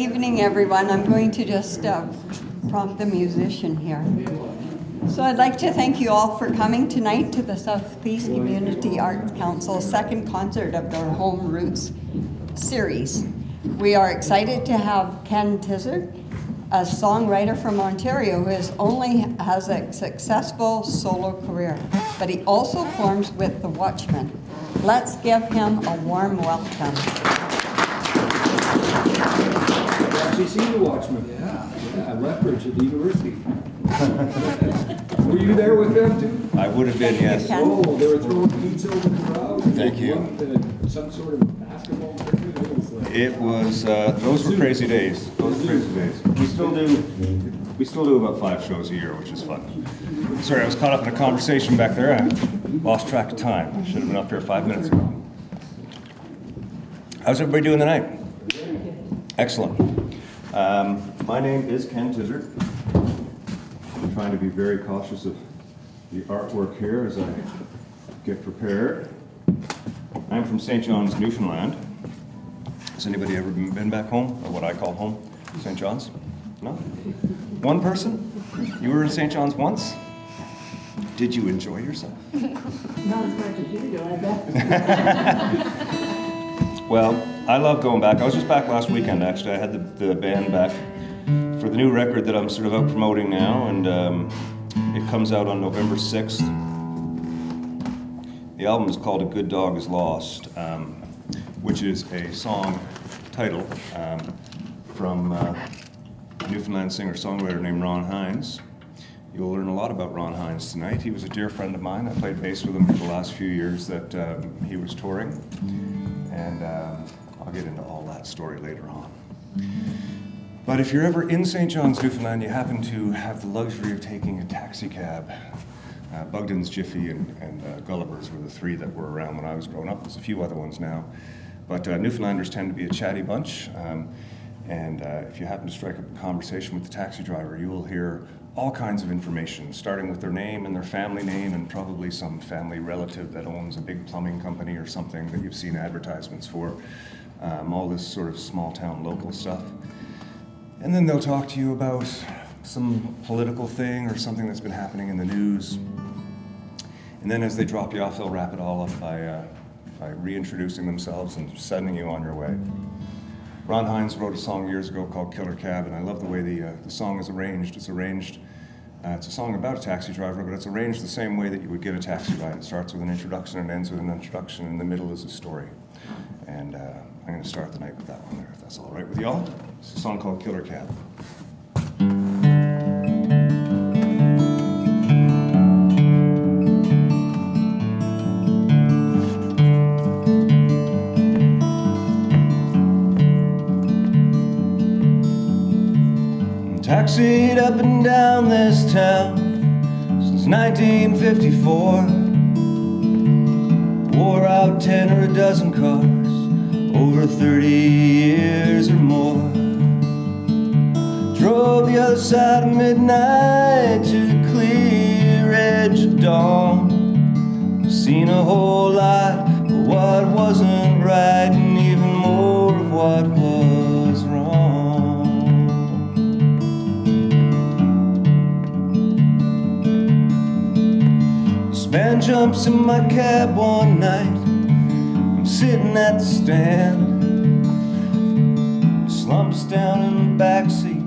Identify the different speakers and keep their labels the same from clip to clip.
Speaker 1: evening, everyone. I'm going to just uh, prompt the musician here. So I'd like to thank you all for coming tonight to the Southeast Community Arts Council second concert of their Home Routes series. We are excited to have Ken Tizzard, a songwriter from Ontario who has only has a successful solo career, but he also forms with the Watchmen. Let's give him a warm welcome.
Speaker 2: I've actually seen the Watchmen. Yeah. Yeah, Lethbridge at the university. Were you there with them too?
Speaker 3: I would have been, yes.
Speaker 2: Oh, they were throwing pizza over the crowd.
Speaker 3: Thank you.
Speaker 2: One, uh, Some sort of basketball tournament. It was like-
Speaker 3: It was, uh, those were crazy days. Those were crazy days. We still do, we still do about five shows a year, which is fun. Sorry, I was caught up in a conversation back there. I lost track of time. I should have been up here five minutes ago. How's everybody doing tonight? Excellent. Um, my name is Ken Tizzard. I'm trying to be very cautious of the artwork here as I get prepared. I'm from St. John's, Newfoundland. Has anybody ever been been back home, or what I call home, St. John's? No? One person? You were in St. John's once? Did you enjoy yourself?
Speaker 4: Not as much as you do, I bet.
Speaker 3: Well, I love going back. I was just back last weekend, actually. I had the, the band back for the new record that I'm sort of out promoting now, and um, it comes out on November 6th. The album is called A Good Dog Is Lost, um, which is a song title um, from uh, a Newfoundland singer songwriter named Ron Hynes. You'll learn a lot about Ron Hynes tonight. He was a dear friend of mine. I played bass with him for the last few years that um, he was touring, and um, I'll get into all that story later on. But if you're ever in St. John's, Newfoundland, you happen to have the luxury of taking a taxi cab. Uh, Bugden's, Jiffy, and, and uh, Gulliver's were the three that were around when I was growing up. There's a few other ones now. But uh, Newfoundlanders tend to be a chatty bunch. Um, and uh, if you happen to strike up a conversation with the taxi driver, you will hear all kinds of information, starting with their name and their family name, and probably some family relative that owns a big plumbing company or something that you've seen advertisements for. Um, all this sort of small town local stuff. And then they'll talk to you about some political thing or something that's been happening in the news. And then as they drop you off, they'll wrap it all up by, uh, by reintroducing themselves and sending you on your way. Ron Hynes wrote a song years ago called Killer Cab, and I love the way the, uh, the song is arranged. It's arranged, uh, it's a song about a taxi driver, but it's arranged the same way that you would get a taxi ride. It starts with an introduction and ends with an introduction, and in the middle is a story. And uh, I'm going to start the night with that one there, if that's all right with y'all. It's a song called Killer Cab. Taxied up and down this town since 1954. Wore out ten or a dozen cars over 30 years or more. Drove the other side of midnight to the clear edge of dawn. Seen a whole lot of what wasn't right and even more of what man jumps in my cab one night. I'm sitting at the stand. He slumps down in the back seat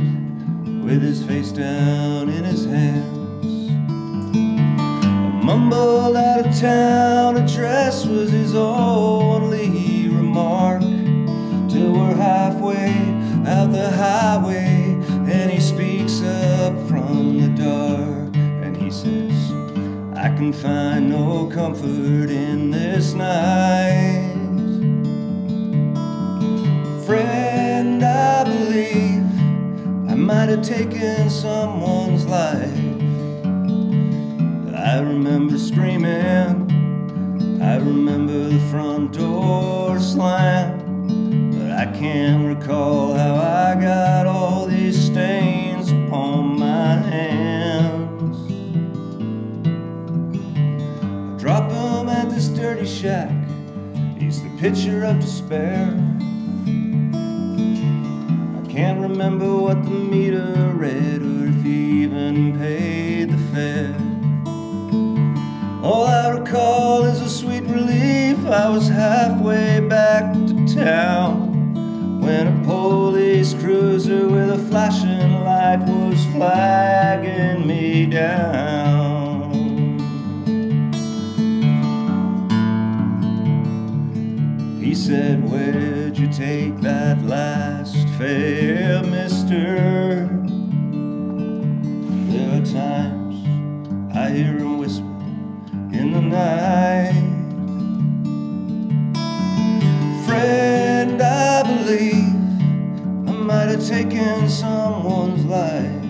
Speaker 3: with his face down in his hands. A mumbled out of town address was his only remark. Till we're halfway out the highway, I can find no comfort in this night. Friend, I believe I might have taken someone's life. I remember screaming, I remember the front door slam, but I can't recall how I got all these stains shack. He's the picture of despair. I Can't remember what the meter read or if he even paid the fare. All I recall is a sweet relief. I was halfway back to town when a police cruiser with a flashing light was flagging me down. Said, Where'd you take that last fare, mister? There are times I hear him whisper in the night. Friend, I believe I might have taken someone's life.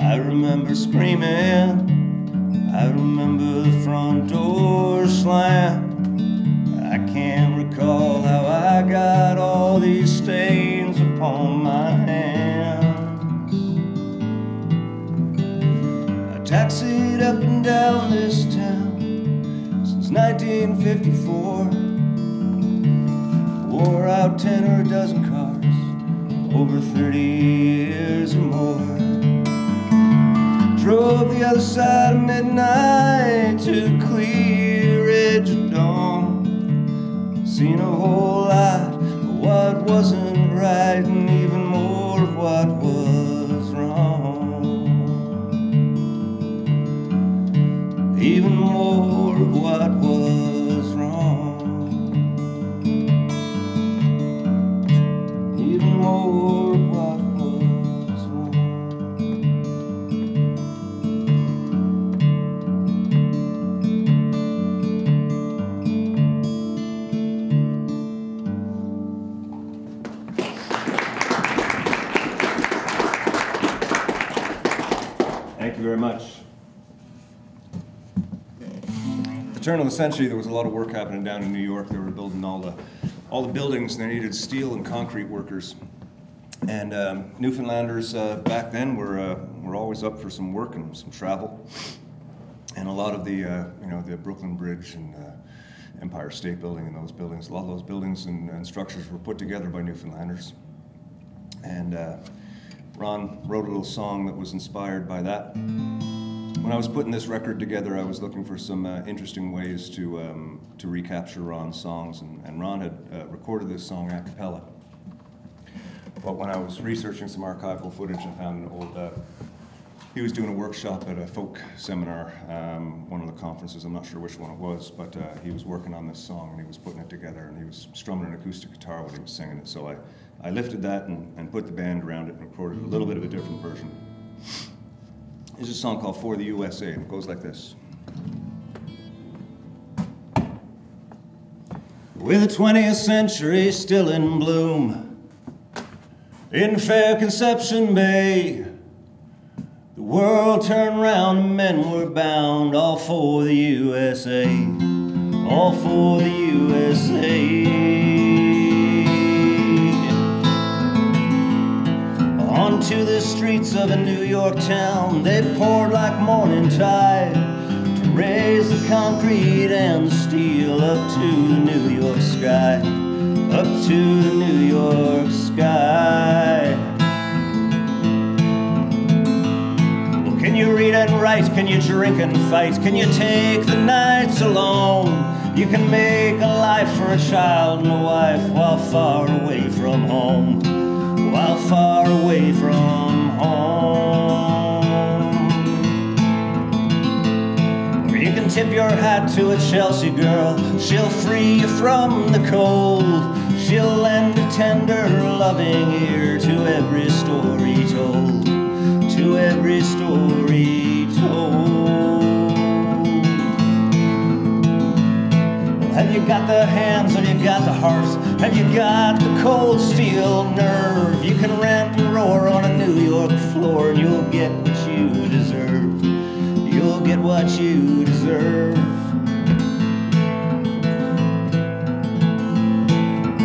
Speaker 3: I remember screaming. I remember the front door slam. Taxied up and down this town since 1954. Wore out ten or a dozen cars over 30 years or more. Drove the other side of midnight to clear edge of dawn. Seen a whole lot of what wasn't right and even more of what turn of the century, there was a lot of work happening down in New York. They were building all the, all the buildings, and they needed steel and concrete workers. And um, Newfoundlanders uh, back then were, uh, were always up for some work and some travel. And a lot of the, uh, you know, the Brooklyn Bridge and uh, Empire State Building and those buildings, a lot of those buildings and, and structures were put together by Newfoundlanders. And uh, Ron wrote a little song that was inspired by that. When I was putting this record together, I was looking for some uh, interesting ways to, um, to recapture Ron's songs, and, and Ron had uh, recorded this song a cappella. But when I was researching some archival footage, I found an old. Uh, he was doing a workshop at a folk seminar, um, one of the conferences. I'm not sure which one it was, but uh, he was working on this song and he was putting it together and he was strumming an acoustic guitar while he was singing it. So I, I lifted that and, and put the band around it and recorded a little bit of a different version. There's a song called For the USA, and it goes like this. With the 20th century still in bloom, in fair Conception Bay, the world turned round and men were bound, all for the USA, all for the USA. Onto the streets of a New York town, they poured like morning tide to raise the concrete and the steel up to the New York sky, up to the New York sky. Well, can you read and write? Can you drink and fight? Can you take the nights alone? You can make a life for a child and a wife while far away from home while far away from home. Or you can tip your hat to a Chelsea girl, she'll free you from the cold. She'll lend a tender, loving ear to every story told, to every story got the hands? Have you got the heart? Have you got the cold steel nerve? You can rant and roar on a New York floor and you'll get what you deserve. You'll get what you deserve.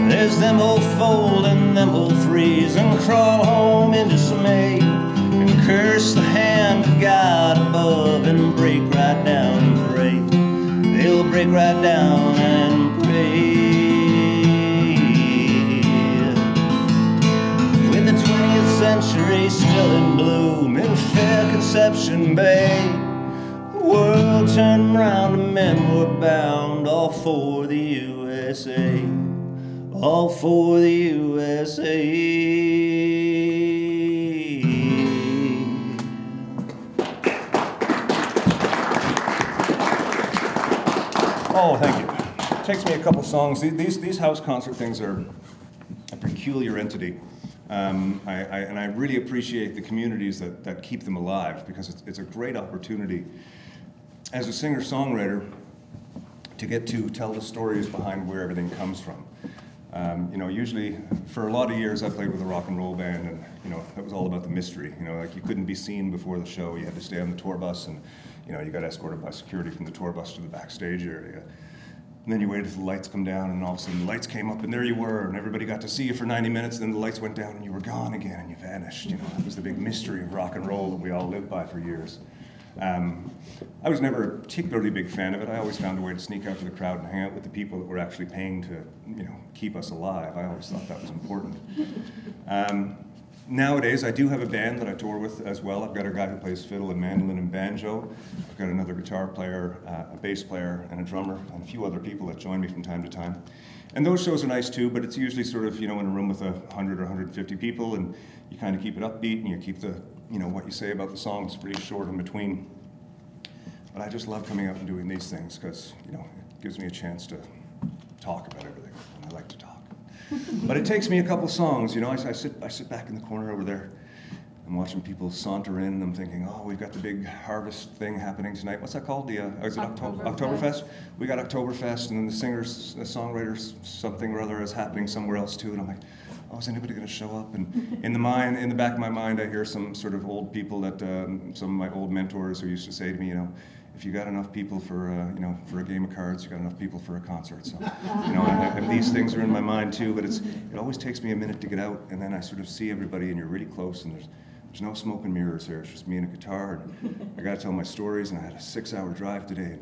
Speaker 3: There's them who'll fold and them who'll freeze and crawl home in dismay and curse the hand of God above and break right down and pray. They'll break right down century still in bloom in fair Conception Bay. The world turned round and men were bound, all
Speaker 5: for the USA, all for the USA.
Speaker 3: Oh, thank you. It takes me a couple songs. These, these house concert things are a peculiar entity. Um, I, I, and I really appreciate the communities that, that keep them alive because it's, it's a great opportunity as a singer songwriter to get to tell the stories behind where everything comes from. Um, you know, usually for a lot of years I played with a rock and roll band, and you know that was all about the mystery. You know, like you couldn't be seen before the show. You had to stay on the tour bus, and you know you got escorted by security from the tour bus to the backstage area. And then you waited till the lights come down, and all of a sudden the lights came up, and there you were, and everybody got to see you for 90 minutes. And then the lights went down, and you were gone again, and you vanished. You know, that was the big mystery of rock and roll that we all lived by for years. Um, I was never a particularly big fan of it. I always found a way to sneak out to the crowd and hang out with the people that were actually paying to, you know, keep us alive. I always thought that was important. Um, nowadays, I do have a band that I tour with as well. I've got a guy who plays fiddle and mandolin and banjo. I've got another guitar player, uh, a bass player, and a drummer, and a few other people that join me from time to time. And those shows are nice too, but it's usually sort of, you know, in a room with a 100 or 150 people, and you kind of keep it upbeat, and you keep the you know, what you say about the songs pretty short in between. But I just love coming out and doing these things because, you know, it gives me a chance to talk about everything, and I like to talk. But it takes me a couple songs, you know, I, I, sit, I sit back in the corner over there. I'm watching people saunter in, and I'm thinking, oh, we've got the big harvest thing happening tonight. What's that called? The uh, is it October Oktoberfest? We got Oktoberfest, and then the singers, the songwriters, something or other is happening somewhere else too. And I'm like, oh, is anybody going to show up? And in the mind, in the back of my mind, I hear some sort of old people that um, some of my old mentors who used to say to me, you know, if you got enough people for uh, you know for a game of cards, you got enough people for a concert. So you know, I, I, these things are in my mind too. But it's it always takes me a minute to get out, and then I sort of see everybody, and you're really close, and there's there's no smoke and mirrors here. It's just me and a guitar, and I got to tell my stories. And I had a six-hour drive today.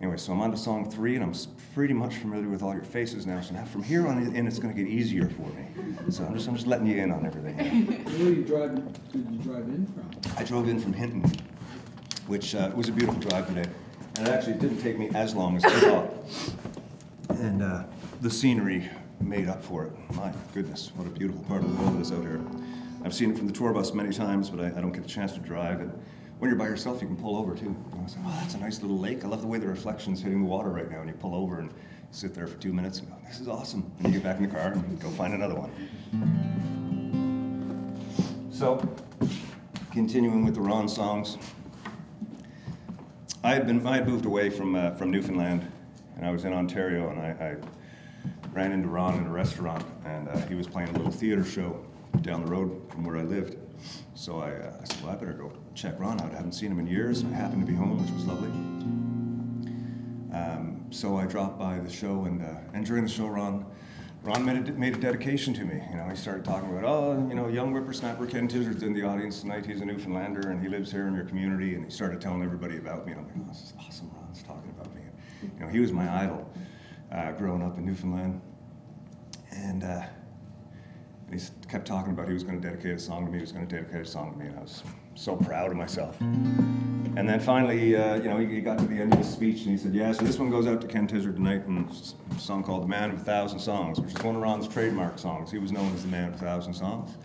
Speaker 3: Anyway, so I'm on to song three, and I'm pretty much familiar with all your faces now. So now from here on in, it's going to get easier for me. So I'm just, I'm just letting you in on everything.
Speaker 2: Where you drive, did you drive in from?
Speaker 3: I drove in from Hinton, which uh, was a beautiful drive today. And it actually didn't take me as long as I thought. And uh, the scenery made up for it. My goodness, what a beautiful part of the world it is out here. I've seen it from the tour bus many times, but I, I don't get a chance to drive. And when you're by yourself, you can pull over too. And I oh, that's a nice little lake. I love the way the reflection's hitting the water right now. And you pull over and sit there for two minutes and go, this is awesome. And you get back in the car and go find another one. So, continuing with the Ron songs, I had been I had moved away from uh, from Newfoundland, and I was in Ontario, and I, I ran into Ron in a restaurant, and uh, he was playing a little theater show down the road from where I lived. So I, uh, I said, well, I better go check Ron out. I haven't seen him in years. I happened to be home, which was lovely. Um, so I dropped by the show, and, uh, and during the show, Ron, Ron made a, made a dedication to me. You know, he started talking about, oh, you know, young whippersnapper Ken Tizzard's in the audience tonight. He's a Newfoundlander, and he lives here in your community. And he started telling everybody about me. And I'm like, oh, this is awesome. Ron's talking about me. And, you know, he was my idol uh, growing up in Newfoundland. And uh, and he kept talking about he was going to dedicate a song to me. He was going to dedicate a song to me, and I was so proud of myself. And then finally, uh, you know, he, he, got to the end of his speech, and he said, "Yeah, so this one goes out to Ken Tizzard tonight, and a song called "The Man of a Thousand Songs," which is one of Ron's trademark songs. He was known as the Man of a Thousand Songs.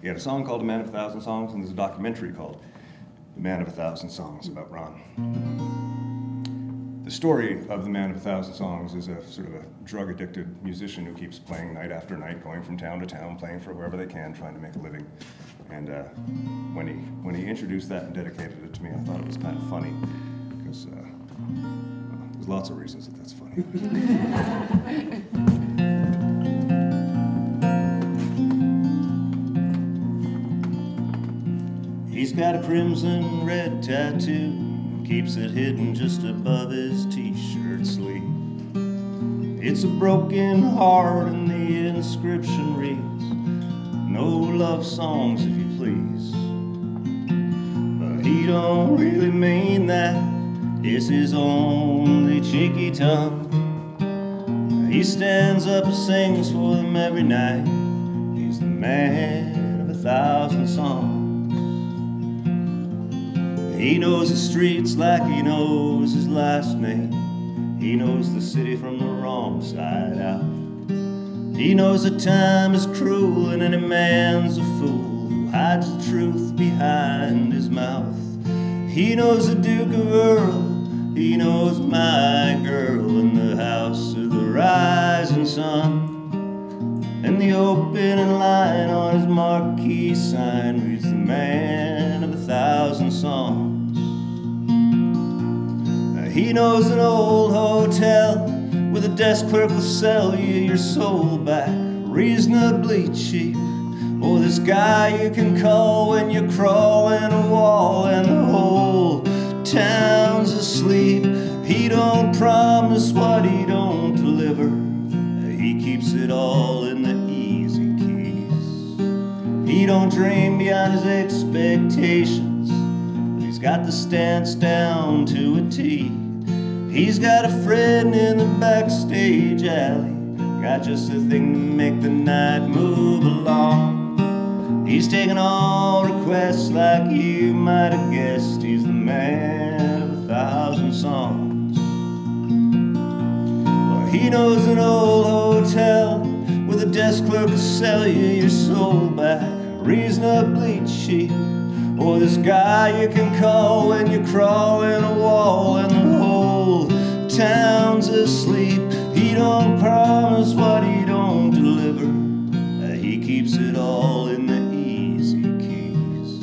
Speaker 3: He had a song called "The Man of a Thousand Songs," and there's a documentary called "The Man of a Thousand Songs" about Ron. The story of the Man of a Thousand Songs is a sort of a drug addicted musician who keeps playing night after night, going from town to town, playing for wherever they can, trying to make a living. And uh, when, he, when he introduced that and dedicated it to me, I thought it was kind of funny because uh, well, there's lots of reasons that that's funny.
Speaker 5: He's got a crimson red tattoo keeps it hidden just above his t-shirt sleeve. It's a broken heart and the inscription reads, no love songs if you please. But he don't really mean that, it's his only cheeky tongue. He stands up and sings for them every night, he's the man of a thousand songs. He knows the streets like he knows his last name. He knows the city from the wrong side out. He knows that time is cruel and any man's a fool who hides the truth behind his mouth. He knows the Duke of Earl, he knows my girl in the house of the rising sun. And the opening line on his marquee sign reads the man thousand songs. He knows an old hotel with a desk clerk will sell you your soul back reasonably cheap. Oh, this guy you can call when you crawl in a wall and the whole town's asleep. He don't promise what he don't deliver. He keeps it all in. He don't dream beyond his expectations, but he's got the stance down to a T. He's got a friend in the backstage alley, got just the thing to make the night move along. He's taking all requests like you might have guessed. He's the man of a thousand songs. Well, he knows an old hotel where the desk clerk will sell you your soul back reasonably cheap. Or this guy you can call when you're crawling a wall and the whole town's asleep. He don't promise what he don't deliver. Uh, He keeps it all in the easy keys.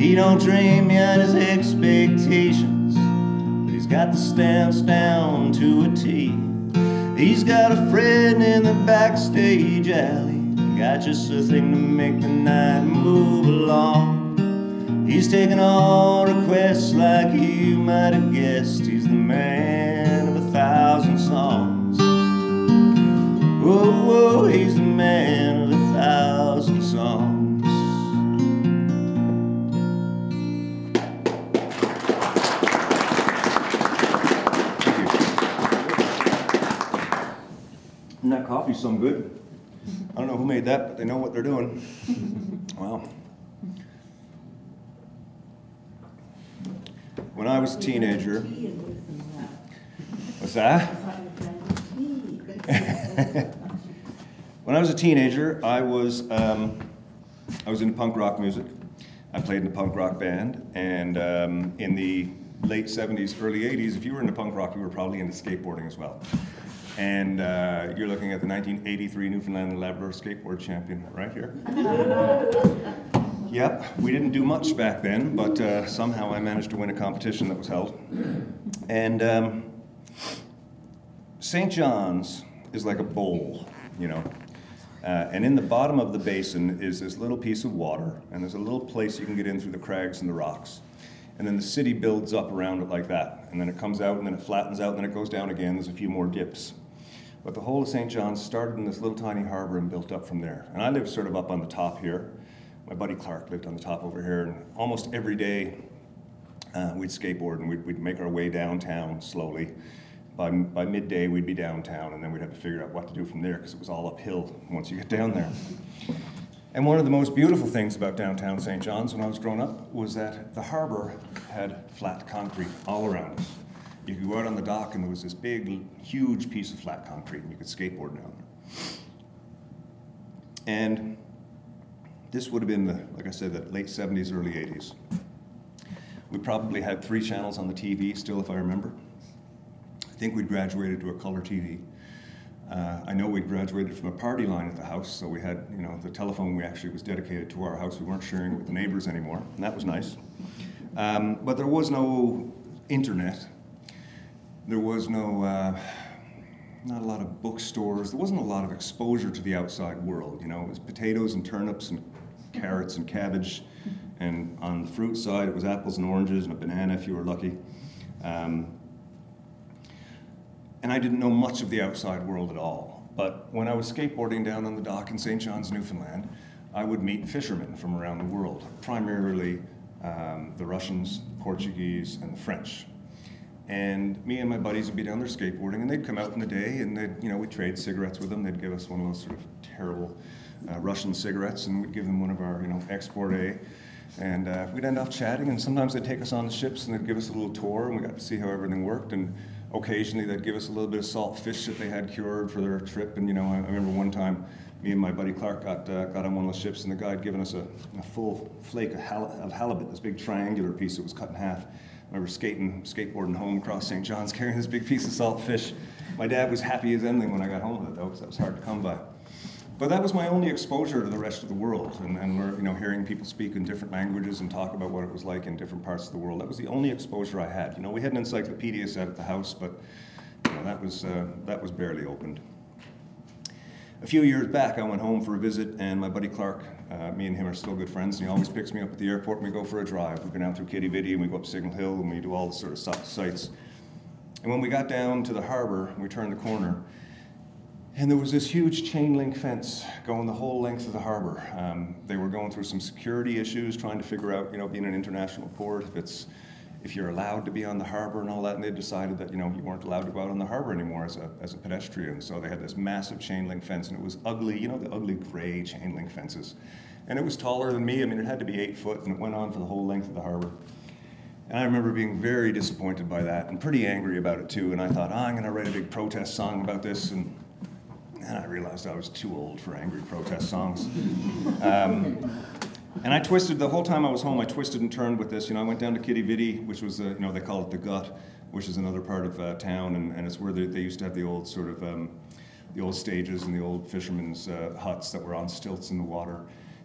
Speaker 5: He don't dream yet his expectations, but he's got the stance down to a T. He's got a friend in the backstage alley, got just the thing to make the night move along. He's taking all requests like you might have guessed. He's the man of a thousand songs. Whoa, whoa, he's the man of a thousand songs.
Speaker 3: And that coffee's some good. I don't know who made that, but they know what they're doing. well, When I was a teenager, what's that? When I was a teenager, I was um, I was into punk rock music. I played in a punk rock band, and um, in the late '70s, early '80s, if you were into punk rock, you were probably into skateboarding as well. And uh, you're looking at the 1983 Newfoundland and Labrador skateboard champion right here. Yep, we didn't do much back then, but uh, somehow I managed to win a competition that was held. And um, St. John's is like a bowl, you know. Uh, and in the bottom of the basin is this little piece of water, and there's a little place you can get in through the crags and the rocks. And then the city builds up around it like that. And then it comes out, and then it flattens out, and then it goes down again. There's a few more dips. But the whole of St. John's started in this little tiny harbor and built up from there. And I lived sort of up on the top here. My buddy Clark lived on the top over here, and almost every day uh, we'd skateboard and we'd, we'd make our way downtown slowly. By, by midday, we'd be downtown, and then we'd have to figure out what to do from there because it was all uphill once you get down there. And one of the most beautiful things about downtown St. John's when I was growing up was that the harbor had flat concrete all around us. You could go out on the dock, and there was this big, huge piece of flat concrete, and you could skateboard down there. And this would have been the, like I said, the late 70s, early 80s. We probably had three channels on the TV still, if I remember. I think we'd graduated to a color TV. Uh, I know we'd graduated from a party line at the house, so we had, you know, the telephone we actually was dedicated to our house. We weren't sharing it with the neighbors anymore, and that was nice. Um, but there was no internet. There was no, uh, not a lot of bookstores. There wasn't a lot of exposure to the outside world. You know, it was potatoes and turnips and carrots and cabbage, and on the fruit side, it was apples and oranges and a banana if you were lucky. Um, and I didn't know much of the outside world at all. But when I was skateboarding down on the dock in St. John's, Newfoundland, I would meet fishermen from around the world, primarily um, the Russians, the Portuguese, and the French. And me and my buddies would be down there skateboarding, and they'd come out in the day, and they'd, you know, we'd trade cigarettes with them. They'd give us one of those sort of terrible uh, Russian cigarettes, and we'd give them one of our, you know, Export A. And uh, we'd end up chatting, and sometimes they'd take us on the ships, and they'd give us a little tour, and we got to see how everything worked. And occasionally they'd give us a little bit of salt fish that they had cured for their trip. And you know, I, I remember one time me and my buddy Clark got, uh, got on one of the ships and the guy had given us a, a full flake of, hal- of halibut, this big triangular piece that was cut in half. I remember skating, skateboarding home across St. John's carrying this big piece of salt fish. My dad was happy as anything when I got home with it though, because that was hard to come by. But that was my only exposure to the rest of the world, and, and we're, you know, hearing people speak in different languages and talk about what it was like in different parts of the world. That was the only exposure I had. You know, we had an encyclopedia set at the house, but you know, that was uh, that was barely opened. A few years back, I went home for a visit, and my buddy Clark, uh, me and him are still good friends, and he always picks me up at the airport and we go for a drive. We go down through Quidi Vidi and we go up Signal Hill and we do all the sort of sights. And when we got down to the harbor, we turned the corner, and there was this huge chain link fence going the whole length of the harbor. Um, they were going through some security issues, trying to figure out, you know, being an international port, if it's if you're allowed to be on the harbor and all that, and they decided that you know you weren't allowed to go out on the harbor anymore as a, as a pedestrian. So they had this massive chain link fence, and it was ugly, you know, the ugly gray chain link fences. And it was taller than me. I mean, it had to be eight foot, and it went on for the whole length of the harbor. And I remember being very disappointed by that and pretty angry about it too. And I thought, oh, I'm going to write a big protest song about this. And, I realized I was too old for angry protest songs. Um, and I twisted the whole time I was home. I twisted and turned with this. You know, I went down to Quidi Vidi, which was, uh, you know, they call it the Gut, which is another part of uh, town, and, and it's where they, they used to have the old sort of um, the old stages and the old fishermen's uh, huts that were on stilts in the water.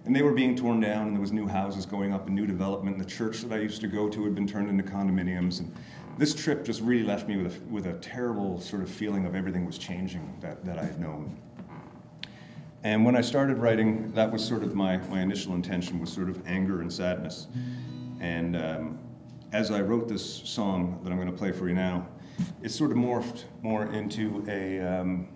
Speaker 3: And they were being torn down, and there was new houses going up and new development. And the church that I used to go to had been turned into condominiums. And this trip just really left me with a, with a terrible sort of feeling of everything was changing that, that I had known. And when I started writing, that was sort of my, my initial intention was sort of anger and sadness. And um, as I wrote this song that I'm going to play for you now, it sort of morphed more into a, um,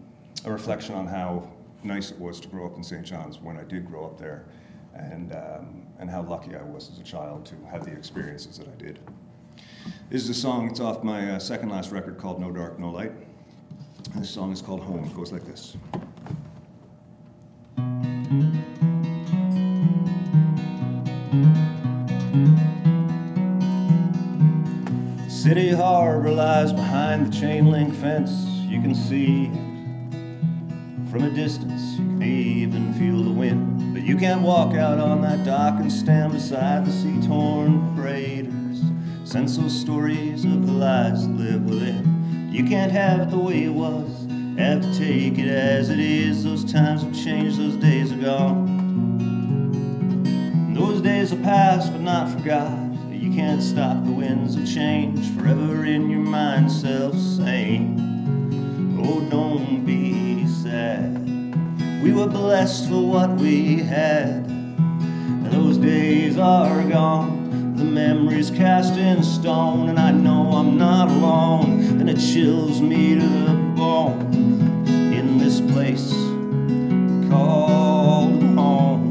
Speaker 3: a reflection on how nice it was to grow up in St. John's when I did grow up there, and, um, and how lucky I was as a child to have the experiences that I did. This is a song, it's off my uh, second last record called No Dark, No Light. This song is called Home. It goes like this. City Harbor lies behind the chain link fence. You can see from a distance. You can even feel the wind. But you can't walk out on that dock and stand beside the sea torn freighters. Sense those stories of the lives that live within. You can't have it the way it was. Have to take it as it is. Those times have changed, those days are gone. Those days are past but not forgot. You can't stop the winds of change forever in your mind, self same. Oh, don't be sad. We were blessed for what we had. And Those days are gone. The memories cast in stone, and I know I'm not alone, and it chills me to the bone in this place called home.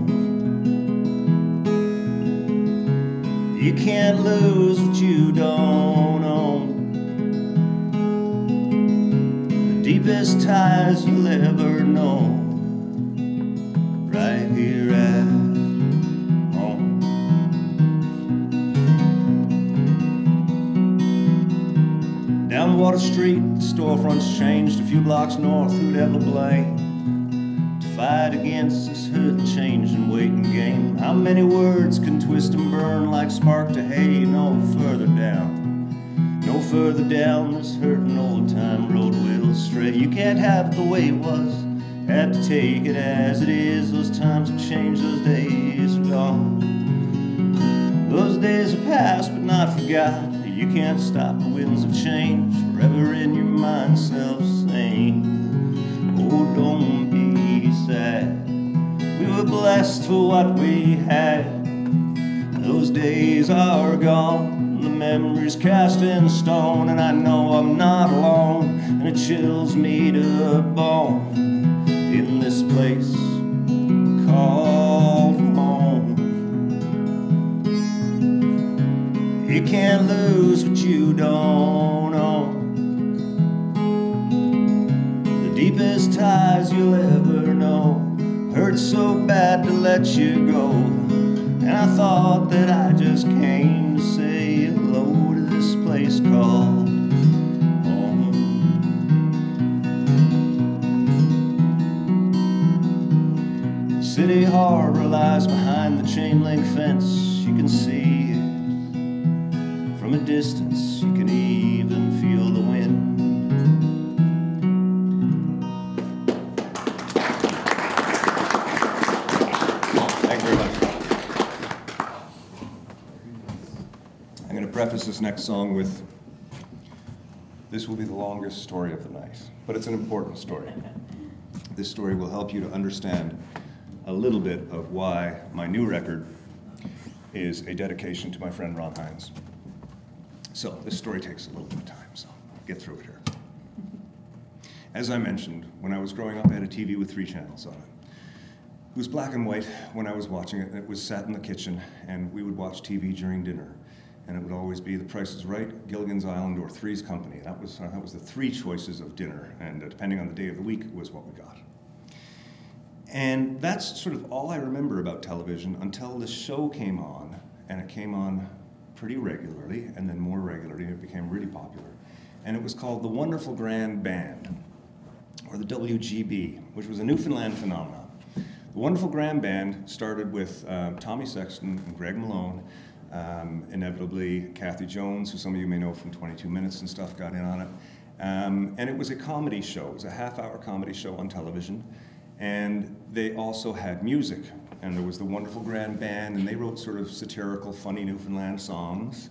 Speaker 3: You can't lose what you don't The ties you'll ever know, right here at home. Down Water Street, the storefronts changed a few blocks north. Who'd ever blame? To fight against this change and waiting game. How many words can twist and burn like spark to hay? No further down, no further down this hurting old time road You can't have it the way it was, have to take it as it is. Those times have changed, those days are gone. Those days are past but not forgot. You can't stop the winds of change forever in your mind, self same. Oh, don't be sad. We were blessed for what we had. Those days are gone, the memories cast in stone, and I know I'm not alone, and it chills me to the bone in this place called home. You can't lose what you don't own. The deepest ties you'll ever know hurt so bad to let you go. And I thought that I just came to say hello to this place called
Speaker 5: City Harbor lies behind the chain link fence. You can see it from a distance. You can even feel the wind.
Speaker 3: Thank you very much. I'm going to preface this next song with this will be the longest story of the night, but it's an important story. This story will help you to understand a little bit of why my new record is a dedication to my friend Ron Hynes. So, this story takes a little bit of time, so I'll get through it here. As I mentioned, when I was growing up, I had a TV with three channels on it. It was black and white when I was watching it. It was sat in the kitchen, and we would watch TV during dinner. And it would always be The Price is Right, Gilligan's Island, or Three's Company. That was, that was the three choices of dinner, and uh, depending on the day of the week, was what we got. And that's sort of all I remember about television until this show came on, and it came on pretty regularly, and then more regularly, it became really popular. And it was called The Wonderful Grand Band, or the WGB, which was a Newfoundland phenomenon. The Wonderful Grand Band started with um, Tommy Sexton and Greg Malone. Um, inevitably, Cathy Jones, who some of you may know from 22 Minutes and stuff, got in on it. Um, and it was a comedy show. It was a half-hour comedy show on television. And they also had music. And there was the Wonderful Grand Band, and they wrote sort of satirical, funny Newfoundland songs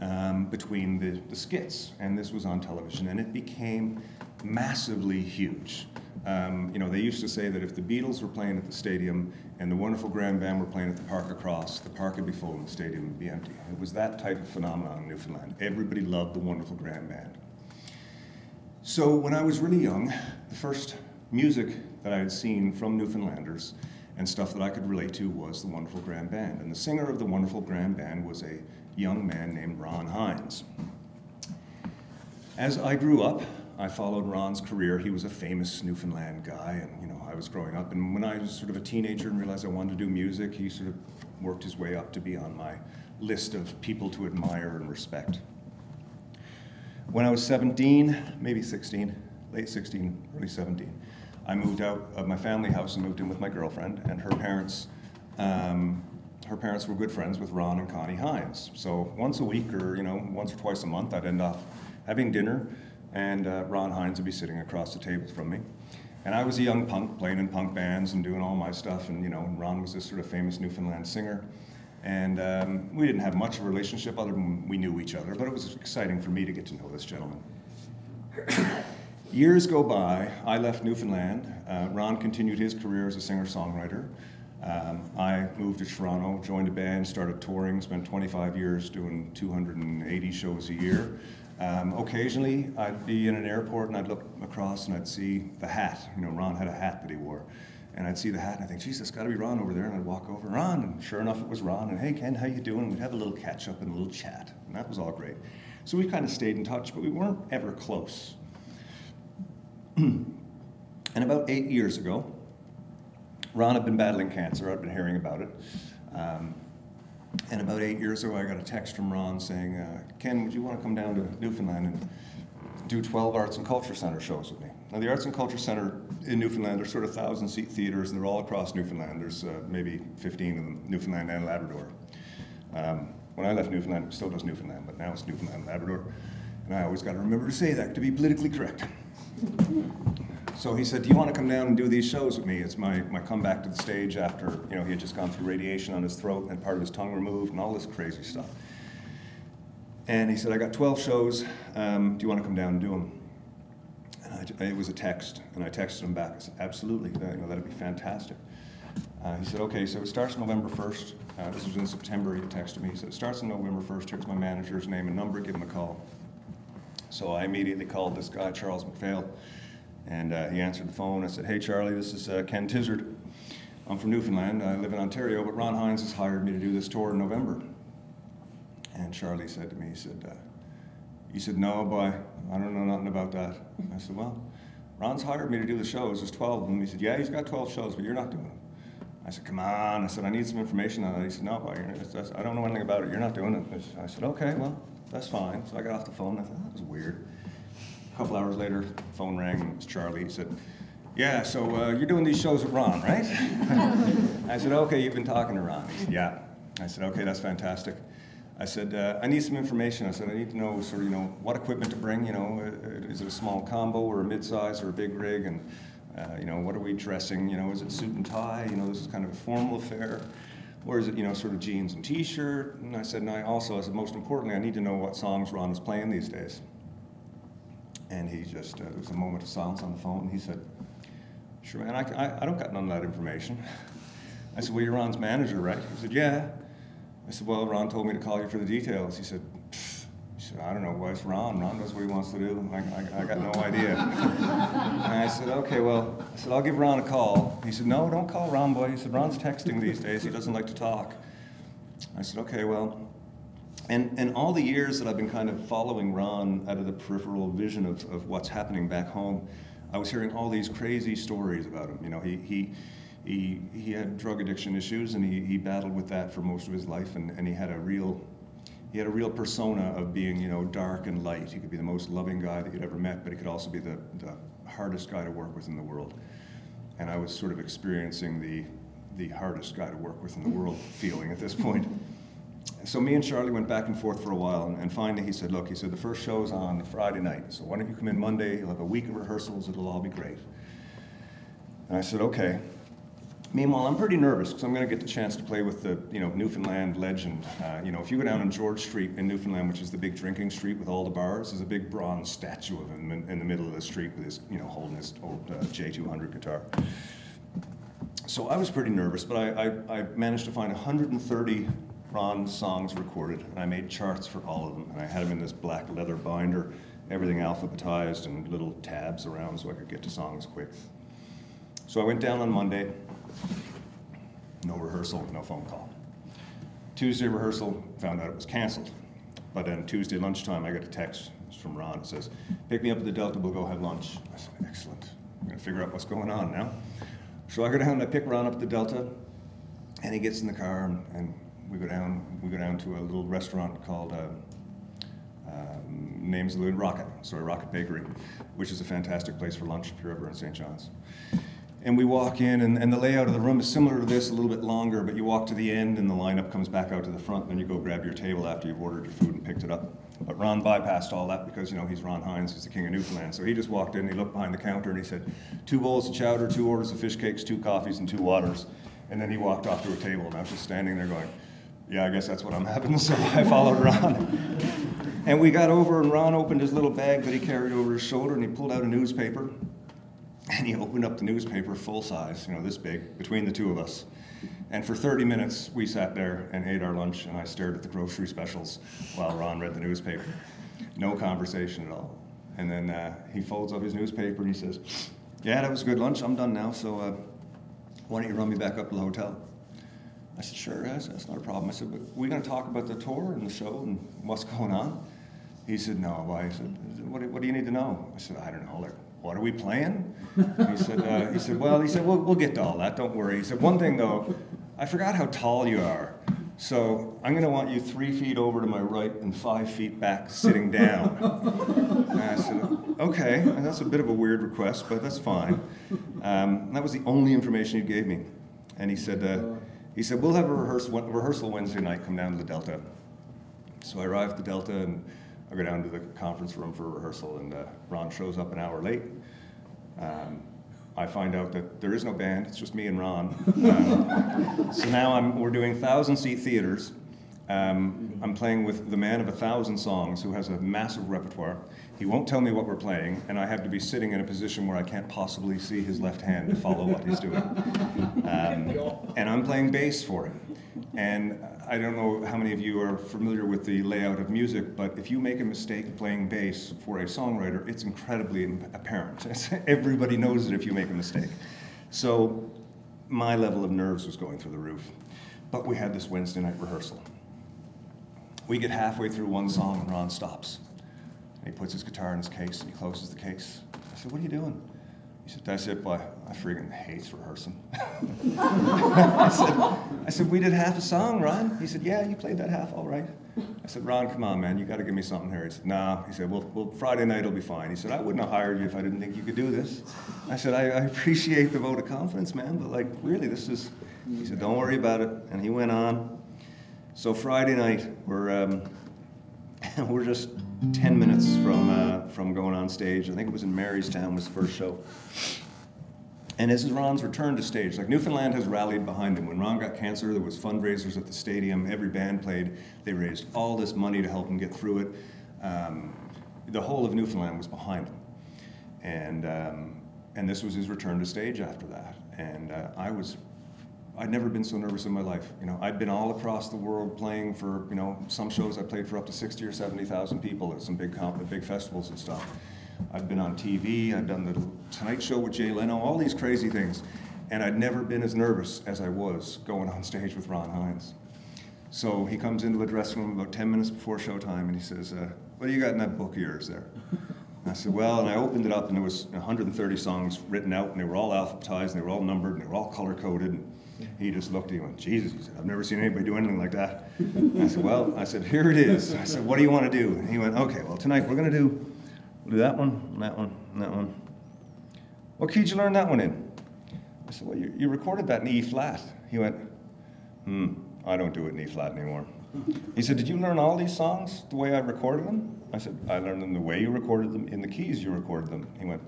Speaker 3: um, between the, the skits. And this was on television, and it became massively huge. Um, you know, they used to say that if the Beatles were playing at the stadium and the wonderful grand band were playing at the park across, the park would be full and the stadium would be empty. It was that type of phenomenon in Newfoundland. Everybody loved the wonderful grand band. So when I was really young, the first music that I had seen from Newfoundlanders and stuff that I could relate to was the Wonderful Grand Band. And the singer of the Wonderful Grand Band was a young man named Ron Hynes. As I grew up, I followed Ron's career. He was a famous Newfoundland guy, and you know, I was growing up. And when I was sort of a teenager and realized I wanted to do music, he sort of worked his way up to be on my list of people to admire and respect. When I was 17, maybe 16, late 16, early 17, I moved out of my family house and moved in with my girlfriend, and her parents. Um, her parents were good friends with Ron and Connie Hynes. So once a week, or you know, once or twice a month, I'd end up having dinner and uh, Ron Hynes would be sitting across the table from me. And I was a young punk playing in punk bands and doing all my stuff, and you know, Ron was this sort of famous Newfoundland singer. And um, we didn't have much of a relationship other than we knew each other, but it was exciting for me to get to know this gentleman. Years go by, I left Newfoundland. Uh, Ron continued his career as a singer songwriter. Um, I moved to Toronto, joined a band, started touring, spent 25 years doing 280 shows a year. Um, occasionally, I'd be in an airport and I'd look across and I'd see the hat. You know, Ron had a hat that he wore. And I'd see the hat and I'd think, geez, that's got to be Ron over there. And I'd walk over, Ron, and sure enough, it was Ron. And hey, Ken, how you doing? We'd have a little catch up and a little chat, and that was all great. So we kind of stayed in touch, but we weren't ever close. and about eight years ago, Ron had been battling cancer. I'd been hearing about it. Um, and about eight years ago, I got a text from Ron saying, uh, Ken, would you want to come down to Newfoundland and do 12 Arts and Culture Center shows with me? Now, the Arts and Culture Center in Newfoundland are sort of thousand seat theaters, and they're all across Newfoundland. There's uh, maybe 15 in Newfoundland and Labrador. Um, when I left Newfoundland, it still does Newfoundland, but now it's Newfoundland and Labrador. And I always got to remember to say that to be politically correct. So he said, do you want to come down and do these shows with me? It's my, my comeback to the stage after, you know, he had just gone through radiation on his throat and part of his tongue removed and all this crazy stuff. And he said, I got 12 shows. Um, do you want to come down and do them? And I, it was a text, and I texted him back. I said, absolutely, that, you know, that'd be fantastic. Uh, he said, okay, so it starts November 1st. Uh, this was in September, he texted me. He said, it starts on November 1st. Here's my manager's name and number. Give him a call. So I immediately called this guy, Charles McPhail. And uh, he answered the phone. I said, Hey, Charlie, this is uh, Ken Tizzard. I'm from Newfoundland. I live in Ontario, but Ron Hynes has hired me to do this tour in November. And Charlie said to me, He said, uh, he said, No, boy, I don't know nothing about that. I said, Well, Ron's hired me to do the shows. There's 12 of them. He said, Yeah, he's got 12 shows, but you're not doing them. I said, Come on. I said, I need some information on that. He said, No, boy, I don't know anything about it. You're not doing it. I said, Okay, well, that's fine. So I got off the phone. I thought, That was weird. A couple hours later, phone rang, it was Charlie. He said, yeah, so uh, you're doing these shows with Ron, right? I said, okay, you've been talking to Ron. He said, yeah. I said, okay, that's fantastic. I said, uh, I need some information. I said, I need to know sort of, you know, what equipment to bring, you know, uh, is it a small combo or a mid-size or a big rig? And, uh, you know, what are we dressing? You know, is it suit and tie? You know, this is kind of a formal affair. Or is it, you know, sort of jeans and t-shirt? And I said, and I also, I said, most importantly, I need to know what songs Ron is playing these days. And he just, uh, there was a moment of silence on the phone. And he said, sure, man, I, I, I don't got none of that information. I said, well, you're Ron's manager, right? He said, yeah. I said, well, Ron told me to call you for the details. He said, he said, I don't know, why it's Ron. Ron knows what he wants to do. I, I, I got no idea. and I said, okay, well, I said, I'll give Ron a call. He said, no, don't call Ron, boy. He said, Ron's texting these days. He doesn't like to talk. I said, okay, well. And, and all the years that I've been kind of following Ron out of the peripheral vision of, of what's happening back home, I was hearing all these crazy stories about him. You know, he, he, he, he had drug addiction issues and he, he battled with that for most of his life and, and he had a real he had a real persona of being you know dark and light. He could be the most loving guy that you'd ever met but he could also be the, the hardest guy to work with in the world. And i was sort of experiencing the the hardest guy to work with in the world feeling at this point. So me and charlie went back and forth for a while and, and finally he said look he said the first show's on friday night so why don't you come in monday? You'll have a week of rehearsals. It'll all be great. And i said okay Meanwhile, I'm pretty nervous because I'm going to get the chance to play with the you know Newfoundland legend. Uh, you know, if you go down on George Street in Newfoundland, which is the big drinking street with all the bars, there's a big bronze statue of him in, in the middle of the street with his you know holding his old uh, J200 guitar. So I was pretty nervous, but I, I, I managed to find 130 Ron songs recorded, and I made charts for all of them. And I had them in this black leather binder, everything alphabetized and little tabs around so I could get to songs quick. So I went down on Monday. No rehearsal, no phone call. Tuesday rehearsal, found out it was canceled. But then Tuesday lunchtime, I got a text from Ron. It says, pick me up at the Delta, we'll go have lunch. I said, excellent. I'm gonna figure out what's going on now. So I go down and I pick Ron up at the Delta, and he gets in the car and, and we go down, we go down to a little restaurant called, uh, um, name's Loon Rocket, sorry, Rocket Bakery, which is a fantastic place for lunch if you're ever in St. John's. And we walk in, and, and the layout of the room is similar to this, a little bit longer, but you walk to the end, and the lineup comes back out to the front, and then you go grab your table after you've ordered your food and picked it up. But Ron bypassed all that because, you know, he's Ron Hynes, he's the king of Newfoundland. So he just walked in, he looked behind the counter, and he said, two bowls of chowder, two orders of fish cakes, two coffees, and two waters. And then he walked off to a table, and I was just standing there going, yeah, I guess that's what I'm having. So I followed Ron. And we got over, and Ron opened his little bag that he carried over his shoulder, and he pulled out a newspaper. And he opened up the newspaper full size, you know, this big, between the two of us. And for 30 minutes, we sat there and ate our lunch, and I stared at the grocery specials while Ron read the newspaper. No conversation at all. And then uh, he folds up his newspaper and he says, Yeah, that was a good lunch. I'm done now, so uh, why don't you run me back up to the hotel? I said, Sure, that's, that's not a problem. I said, But we're going to talk about the tour and the show and what's going on? He said, No, why? He said, What, what do you need to know? I said, I don't know. What are we playing? He said, uh, he said, well, he said, we'll, we'll get to all that, don't worry. He said, one thing though, I forgot how tall you are. So I'm gonna want you three feet over to my right and five feet back sitting down. And I said, okay, and that's a bit of a weird request, but that's fine. Um, that was the only information he gave me. And he said, uh, he said, we'll have a rehearsal, rehearsal Wednesday night, come down to the Delta. So I arrived at the Delta and I go down to the conference room for a rehearsal, and uh, Ron shows up an hour late. Um, I find out that there is no band; it's just me and Ron. Um, so now I'm, we're doing thousand-seat theaters. Um, I'm playing with the man of a thousand songs, who has a massive repertoire. He won't tell me what we're playing, and I have to be sitting in a position where I can't possibly see his left hand to follow what he's doing. Um, and I'm playing bass for him. And I don't know how many of you are familiar with the layout of music, but if you make a mistake playing bass for a songwriter, it's incredibly apparent. Everybody knows it if you make a mistake. So my level of nerves was going through the roof. But we had this Wednesday night rehearsal. We get halfway through one song and Ron stops. And he puts his guitar in his case and he closes the case. I said, What are you doing? He said, That's it, boy. I freaking hate rehearsing. I, said, I said, We did half a song, Ron. He said, Yeah, you played that half all right. I said, Ron, come on, man, you got to give me something here. He said, Nah. He said, well, well, Friday night will be fine. He said, I wouldn't have hired you if I didn't think you could do this. I said, I, I appreciate the vote of confidence, man, but like, really, this is. He said, Don't worry about it. And he went on. So Friday night, we're um, we're just 10 minutes from uh, from going on stage. I think it was in Marystown was the first show. And this is Ron's return to stage. Like Newfoundland has rallied behind him. When Ron got cancer, there was fundraisers at the stadium. Every band played. They raised all this money to help him get through it. Um, the whole of Newfoundland was behind him. And, um, and this was his return to stage after that. And uh, I was, I'd never been so nervous in my life. You know, I'd been all across the world playing for, you know, some shows I played for up to 60 or 70,000 people at some big, comp- big festivals and stuff. I've been on TV, I've done the Tonight Show with Jay Leno, all these crazy things. And I'd never been as nervous as I was going on stage with Ron Hynes. So he comes into the dressing room about 10 minutes before showtime and he says, uh, What do you got in that book of yours there? I said, Well, and I opened it up and there was 130 songs written out and they were all alphabetized and they were all numbered and they were all color coded. And he just looked at me and went, Jesus, he said, I've never seen anybody do anything like that. I said, Well, I said, Here it is. I said, What do you want to do? And he went, Okay, well, tonight we're going to do We'll do that one, that one, that one. What key did you learn that one in? I said, Well, you, you recorded that in E flat. He went, Hmm, I don't do it in E flat anymore. He said, Did you learn all these songs the way I recorded them? I said, I learned them the way you recorded them, in the keys you recorded them. He went,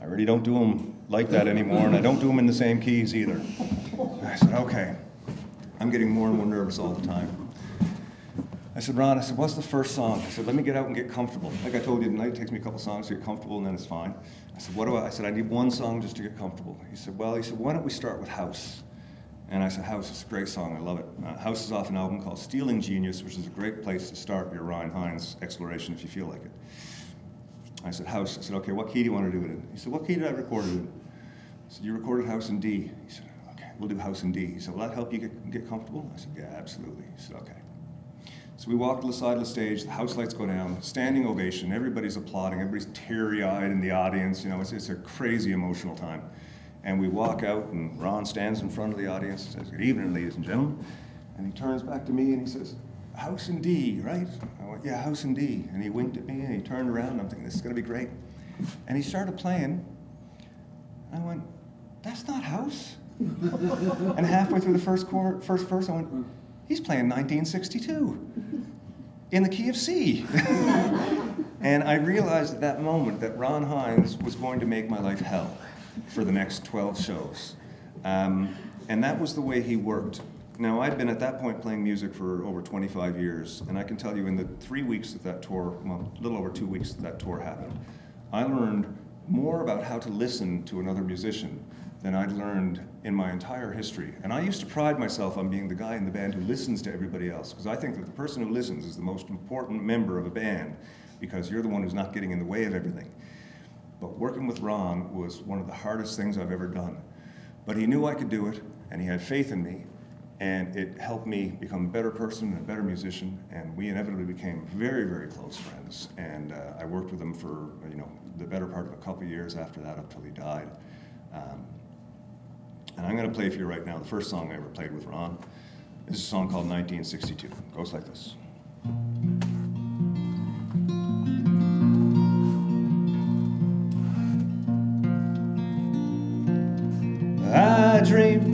Speaker 3: I really don't do them like that anymore, and I don't do them in the same keys either. I said, Okay. I'm getting more and more nervous all the time. I said, Ron, I said, what's the first song? I said, let me get out and get comfortable. Like I told you tonight, it takes me a couple songs to get comfortable and then it's fine. I said, what do I, I said, I need one song just to get comfortable. He said, well, he said, why don't we start with House? And I said, House is a great song, I love it. Uh, House is off an album called Stealing Genius, which is a great place to start your Ron Hynes exploration if you feel like it. I said, House. I said, okay, what key do you want to do it in? He said, what key did I record it in? I said, you recorded House in D. He said, okay, we'll do House in D. He said, will that help you get, get comfortable? I said, yeah, absolutely. He said, okay. So we walk to the side of the stage, the house lights go down, standing ovation, everybody's applauding, everybody's teary eyed in the audience, you know, it's, it's a crazy emotional time. And we walk out, and Ron stands in front of the audience and says, Good evening, ladies and gentlemen. And he turns back to me and he says, House in D, right? I went, Yeah, House in D. And he winked at me and he turned around, and I'm thinking, This is going to be great. And he started playing. I went, That's not House. and halfway through the first, chord, first verse, I went, He's playing 1962 in the key of C. and I realized at that moment that Ron Hynes was going to make my life hell for the next 12 shows. Um, and that was the way he worked. Now, I'd been at that point playing music for over 25 years, and I can tell you in the three weeks that that tour, well, a little over two weeks that that tour happened, I learned more about how to listen to another musician than I'd learned in my entire history. And I used to pride myself on being the guy in the band who listens to everybody else, because I think that the person who listens is the most important member of a band, because you're the one who's not getting in the way of everything. But working with Ron was one of the hardest things I've ever done. But he knew I could do it, and he had faith in me, and it helped me become a better person and a better musician, and we inevitably became very, very close friends. And uh, I worked with him for, you know, the better part of a couple years after that, up till he died. Um, and I'm going to play for you right now the first song I ever played with Ron. This is a song called 1962. It goes like this. I dreamed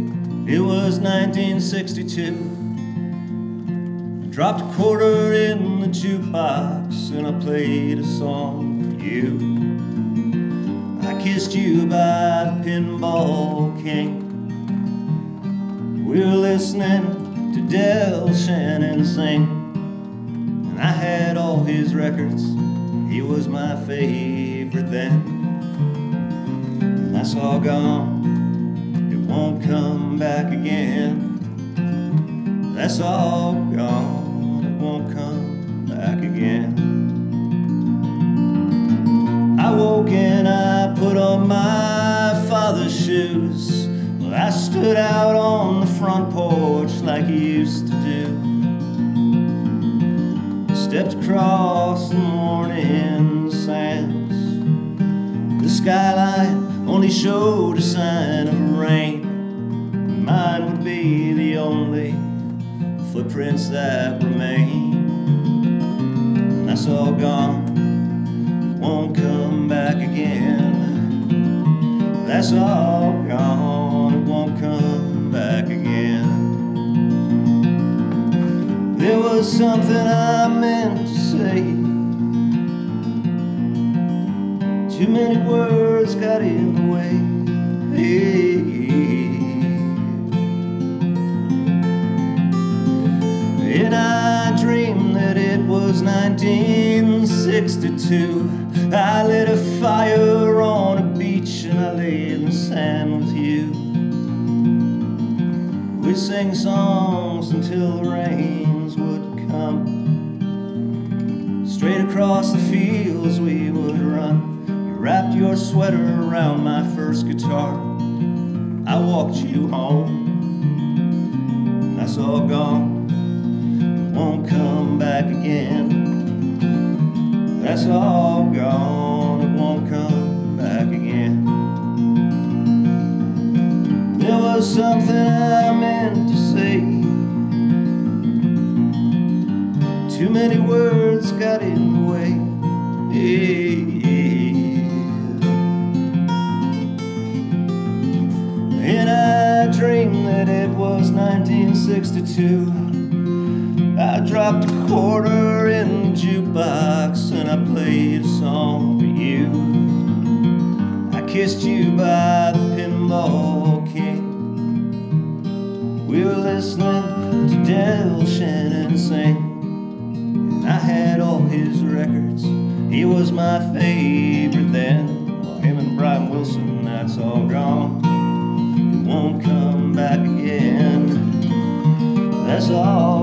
Speaker 3: it was 1962. I dropped a quarter in the jukebox and I played a song for you. I kissed you by the pinball king. We were listening to Del Shannon sing, and I had all his records. He was my favorite then. And that's all gone, won't come back again. That's all gone, it won't come back again. I woke and I put on my father's shoes. Well, I stood out on the front porch like he used to do. Stepped across the morning sands. The skyline only showed a sign of rain. Be the only footprints that remain. That's all gone, won't come back again. That's all gone, it won't come back again. There was something I meant to say. Too many words got in the way. Hey. 1962. I lit a fire on a beach and I lay in the sand with you. We sang songs until the rains would come. Straight across the fields we would run. You wrapped your sweater around my first guitar. I walked you home. That's all gone won't come back again. That's all gone, it won't come back again. There was something I meant to say. Too many words got in the way. And I dreamed that it was 1962. Dropped a quarter in the jukebox and I played a song for you. I kissed you by the pinball king. We were listening to Del Shannon sing. And I had all his records. He was my favorite then. Well, him and Brian Wilson, that's all gone. It won't come back again. That's all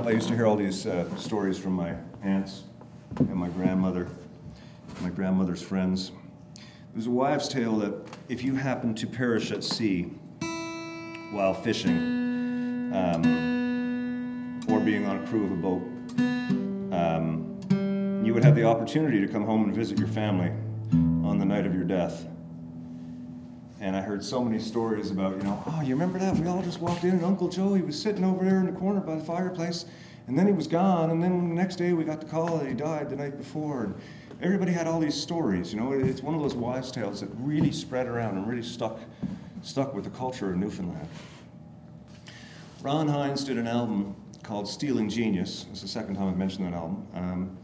Speaker 3: up, I used to hear all these uh, stories from my aunts and my grandmother, my grandmother's friends. There's a wives' tale that if you happen to perish at sea while fishing um, or being on a crew of a boat, um, you would have the opportunity to come home and visit your family on the night of your death. And I heard so many stories about, you know, oh, you remember that? We all just walked in, and Uncle Joe, he was sitting over there in the corner by the fireplace, and then he was gone, and then the next day we got the call that he died the night before. And everybody had all these stories, you know. It's one of those wives' tales that really spread around and really stuck, stuck with the culture of Newfoundland. Ron Hynes did an album called Stealing Genius. It's the second time I've mentioned that album. Um,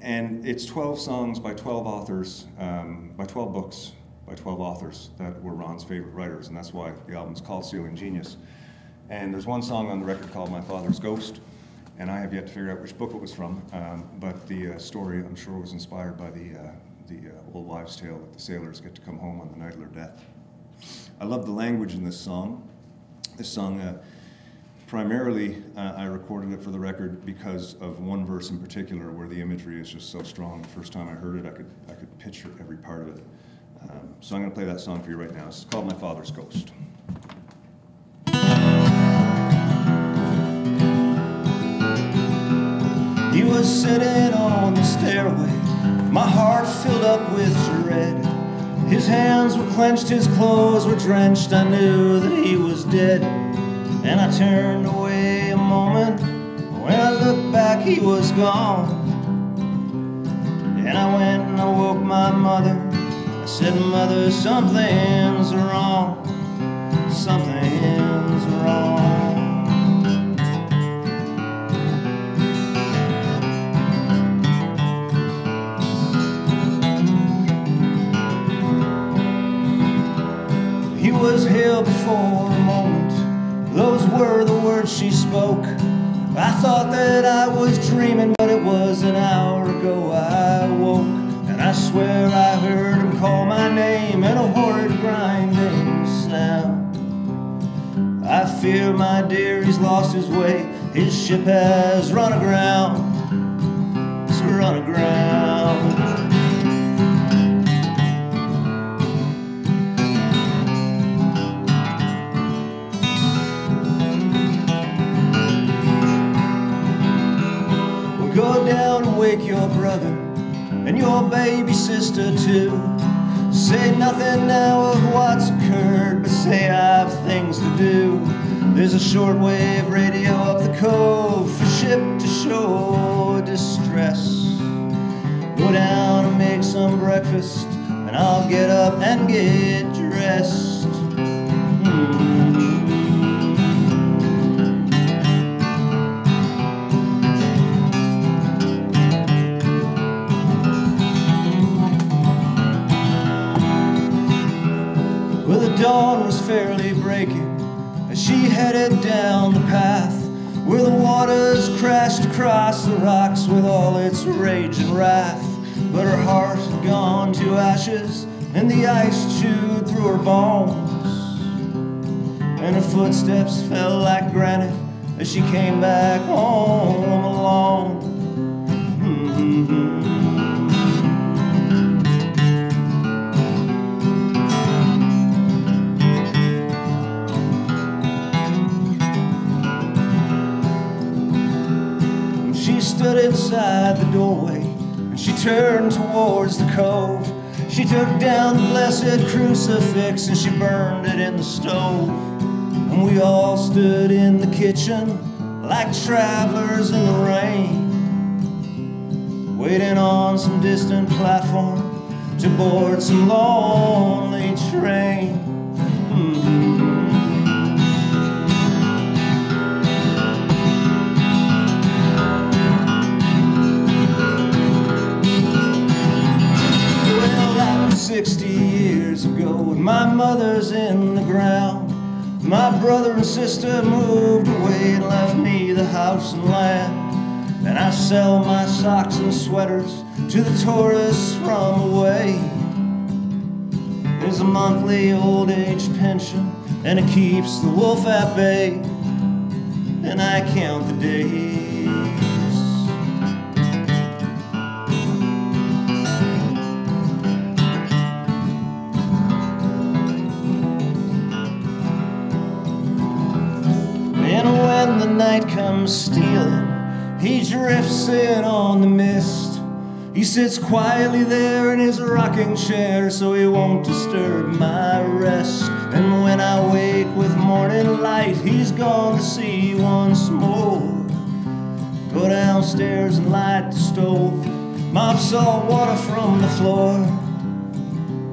Speaker 3: and it's 12 songs by 12 authors, um, by 12 books by 12 authors that were Ron's favorite writers, and that's why the album's called Stealing Genius. And there's one song on the record called My Father's Ghost, and I have yet to figure out which book it was from, um, but the uh, story, I'm sure, was inspired by the, uh, the uh, old wives' tale that the sailors get to come home on the night of their death. I love the language in this song. This song, uh, primarily, uh, I recorded it for the record because of one verse in particular where the imagery is just so strong. The first time I heard it, I could, I could picture every part of it. Um, so I'm going to play that song for you right now. It's called My Father's Ghost. He was sitting on the stairway, my heart filled up with dread. His hands were clenched, his clothes were drenched. I knew that he was dead, and I turned away a moment. When I looked back, he was gone. And I went and I woke my mother. I said, Mother, something's wrong. Something's wrong. He was here before a moment. Those were the words she spoke. I thought that I was dreaming, but it was an hour ago I woke. And I swear I heard him call my name in a horrid grinding sound. I fear, my dear, he's lost his way. His ship has run aground. run aground. Go down and wake your brother and your baby sister too. Say nothing now of what's occurred, but say I've things to do. There's a shortwave radio up the cove for ship to shore distress. Go down and make some breakfast, and I'll get up and get dressed. Hmm. Breaking as she headed down the path where the waters crashed across the rocks with all its rage and wrath. But her heart had gone to ashes and the ice chewed through her bones. And her footsteps fell like granite as she came back home alone. Mm-hmm. She stood inside the doorway and she turned towards the cove. She took down the blessed crucifix and she burned it in the stove. And we all stood in the kitchen like travelers in the rain, waiting on some distant platform to board some lonely train. 60 years ago, and my mother's in the ground. My brother and sister moved away and left me the house and land. And I sell my socks and sweaters to the tourists from away. There's a monthly old age pension, and it keeps the wolf at bay. And I count the days. The night comes stealing, he drifts in on the mist. He sits quietly there in his rocking chair so he won't disturb my rest. And when I wake with morning light, he's gone to sea once more. Go downstairs and light the stove, mop salt water from the floor.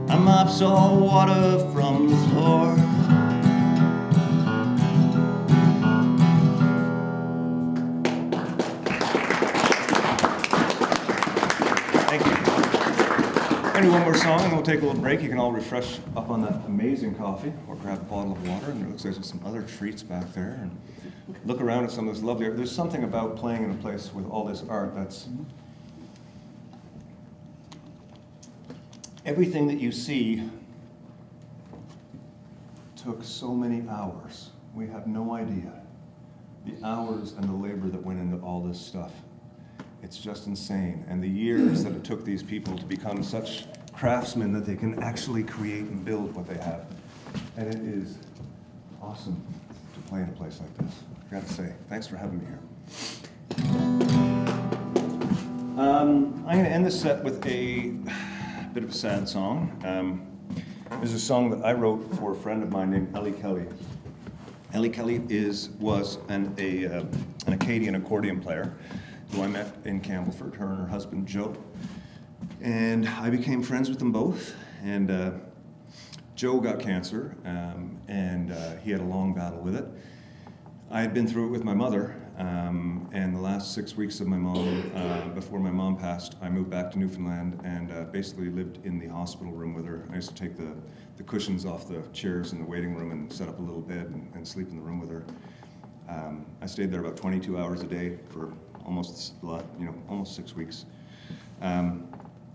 Speaker 3: I mop salt water from the floor.
Speaker 6: One more song and we'll take a little break. You can all refresh up on that amazing coffee or grab a bottle of water. And it looks like there's some other treats back there. And look around at some of this lovely art. There's something about playing in a place with all this art that's everything that you see took so many hours. We have no idea the hours and the labor that went into all this stuff. It's just insane. And the years that it took these people to become such craftsmen that they can actually create and build what they have. And it is awesome to play in a place like this. I gotta say, thanks for having me here. Um, I'm gonna end this set with a bit of a sad song. Um, this is a song that I wrote for a friend of mine named Ellie Kelly. Ellie Kelly is, was an, a, uh, an Acadian accordion player who I met in Campbellford, her and her husband Joe. And I became friends with them both. And uh, Joe got cancer, um, and uh, he had a long battle with it. I had been through it with my mother, um, and the last six weeks of my mom, uh, before my mom passed, I moved back to Newfoundland and uh, basically lived in the hospital room with her. I used to take the, the cushions off the chairs in the waiting room and set up a little bed and, and sleep in the room with her. Um, I stayed there about 22 hours a day for almost, you know, almost six weeks. Um,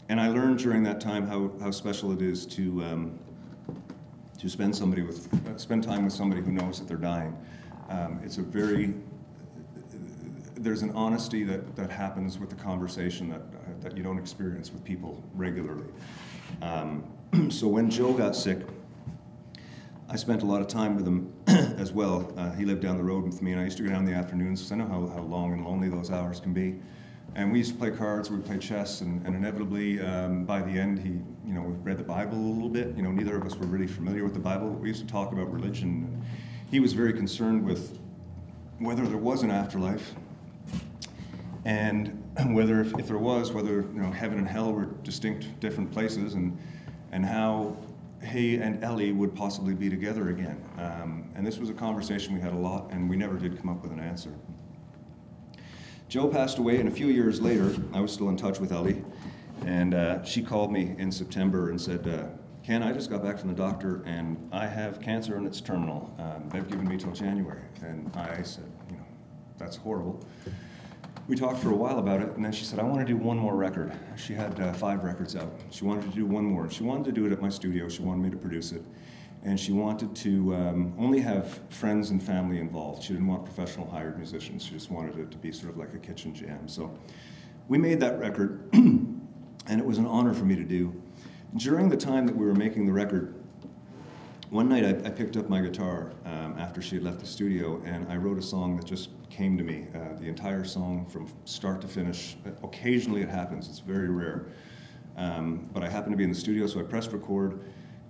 Speaker 6: and I learned during that time how, how special it is to, um, to spend somebody with, uh, spend time with somebody who knows that they're dying. Um, it's a very, there's an honesty that, that happens with the conversation that
Speaker 3: that you don't experience with people regularly. Um, so when Joe got sick, I spent a lot of time with him as well. Uh, he lived down the road with me, and I used to go down in the afternoons because I know how, how long and lonely those hours can be. And we used to play cards, we played chess, and, and inevitably, um, by the end, he, you know, read the Bible a little bit. You know, neither of us were really familiar with the Bible. We used to talk about religion. He was very concerned with whether there was an afterlife, and whether, if, if there was, whether you know, heaven and hell were distinct, different places, and and how he and Ellie would possibly be together again. Um, and this was a conversation we had a lot, and we never did come up with an answer. Joe passed away, and a few years later, I was still in touch with Ellie, and uh, she called me in September and said, uh, Ken, I just got back from the doctor, and I have cancer and it's terminal. Um, they've given me till January. And I said, you know, that's horrible. We talked for a while about it, and then she said, I want to do one more record. She had uh, five records out. She wanted to do one more. She wanted to do it at my studio. She wanted me to produce it. And she wanted to um, only have friends and family involved. She didn't want professional hired musicians. She just wanted it to be sort of like a kitchen jam. So we made that record, and it was an honor for me to do. During the time that we were making the record, one night I, I picked up my guitar um, after she had left the studio, and I wrote a song that just came to me. Uh, the entire song from start to finish. Occasionally it happens, it's very rare. Um, but I happened to be in the studio, so I pressed record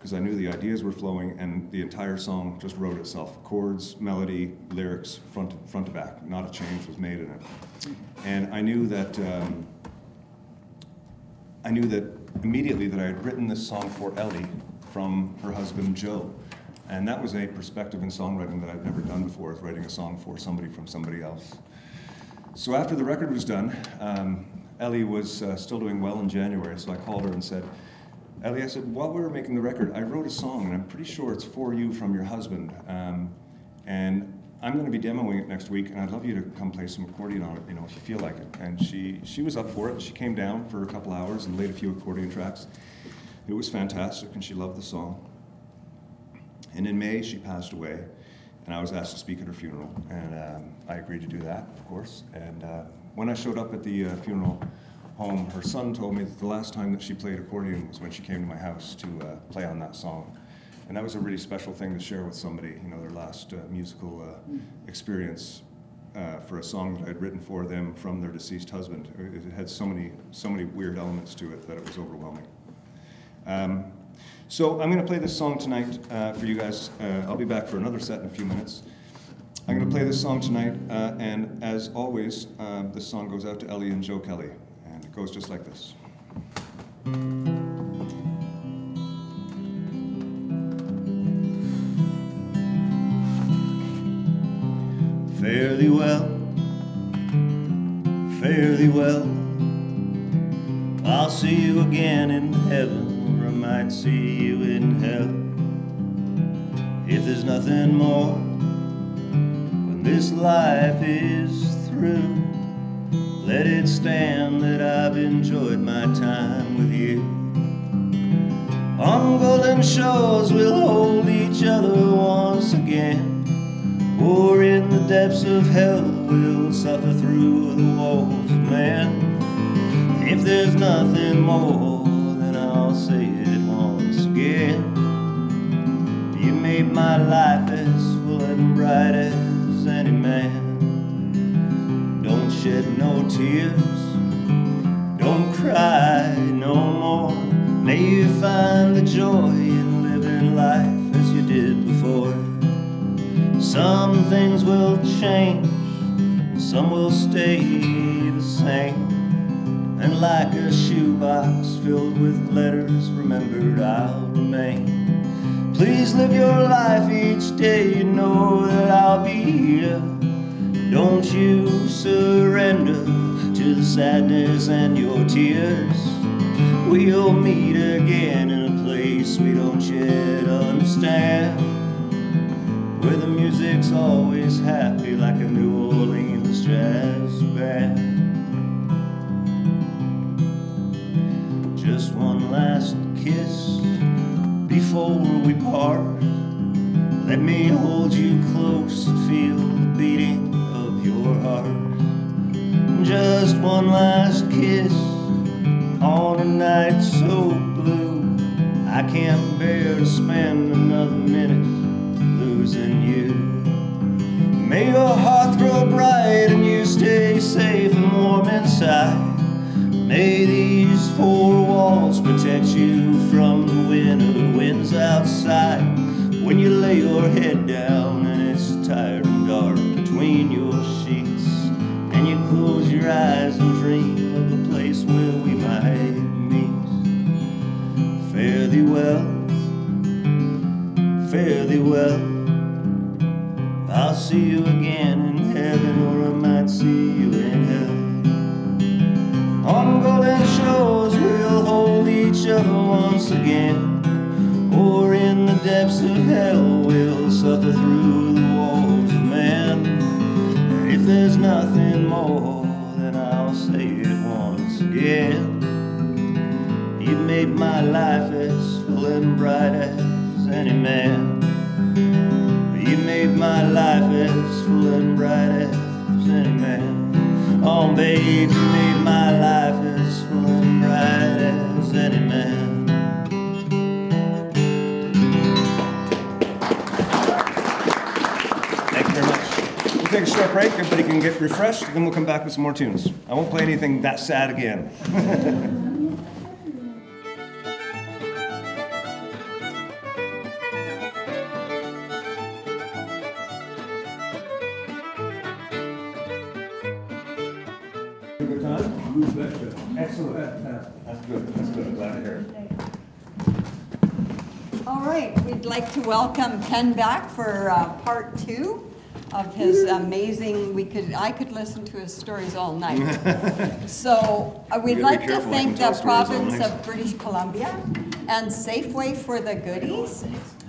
Speaker 3: because I knew the ideas were flowing, and the entire song just wrote itself. Chords, melody, lyrics, front to, front to back. Not a change was made in it. And I knew that um, I knew that immediately that I had written this song for Ellie from her husband Joe. And that was a perspective in songwriting that I'd never done before, is writing a song for somebody from somebody else. So after the record was done, um, Ellie was uh, still doing well in January, so I called her and said, Ellie, I said, while we were making the record, I wrote a song, and I'm pretty sure it's for you from your husband. Um, and I'm going to be demoing it next week, and I'd love you to come play some accordion on it, you know, if you feel like it. And she, she was up for it. She came down for a couple hours and laid a few accordion tracks. It was fantastic, and she loved the song. And in May, she passed away, and I was asked to speak at her funeral, and um, I agreed to do that, of course. And uh, when I showed up at the uh, funeral home, her son told me that the last time that she played accordion was when she came to my house to uh, play on that song. And that was a really special thing to share with somebody, you know, their last uh, musical uh, experience uh, for a song that I'd written for them from their deceased husband. It had so many, so many weird elements to it that it was overwhelming. Um, so I'm going to play this song tonight uh, for you guys. Uh, I'll be back for another set in a few minutes. I'm going to play this song tonight, uh, and as always, uh, this song goes out to Ellie and Joe Kelly, goes just like this.
Speaker 5: Fare thee well, fare thee well. I'll see you again in heaven, or I might see you in hell. If there's nothing more, when this life is through, let it stand that I've enjoyed my time with you. On golden shores, we'll hold each other once again. Or in the depths of hell, we'll suffer through the walls, man. If there's nothing more, then I'll say it once again. You made my life as full and bright as any man. Shed no tears, don't cry no more. May you find the joy in living life as you did before. Some things will change, some will stay the same. And like a shoebox filled with letters remembered, I'll remain. Please live your life each day, you know that I'll be here. Don't you surrender to the sadness and your tears. We'll meet again in a place we don't yet understand. Where the music's always happy like a New Orleans jazz band. Just one last kiss before we part. Let me hold you close and feel the beating heart. Just one last kiss on a night so blue. I can't bear to spend another minute losing you. May your heart grow bright and you stay safe and warm inside. May these four walls protect you from the wind or the winds outside when you lay your head down. Close your eyes and dream of a place where we might meet. Fare thee well, fare thee well. I'll see you again in heaven, or I might see you in hell. On golden shores, we'll hold each other once again. Or in the depths of hell, and bright as any man. You made my life as full and bright as any man. Oh, babe, you made my life as full and bright as any man. Take a short break. Everybody can get refreshed, and then we'll come back with some more tunes. I won't play anything that sad again.
Speaker 1: like to welcome Ken back for uh, part two of his amazing, we could, I could listen to his stories all night. So uh, we'd
Speaker 3: You gotta be
Speaker 1: like to thank the province of British Columbia and Safeway for the goodies.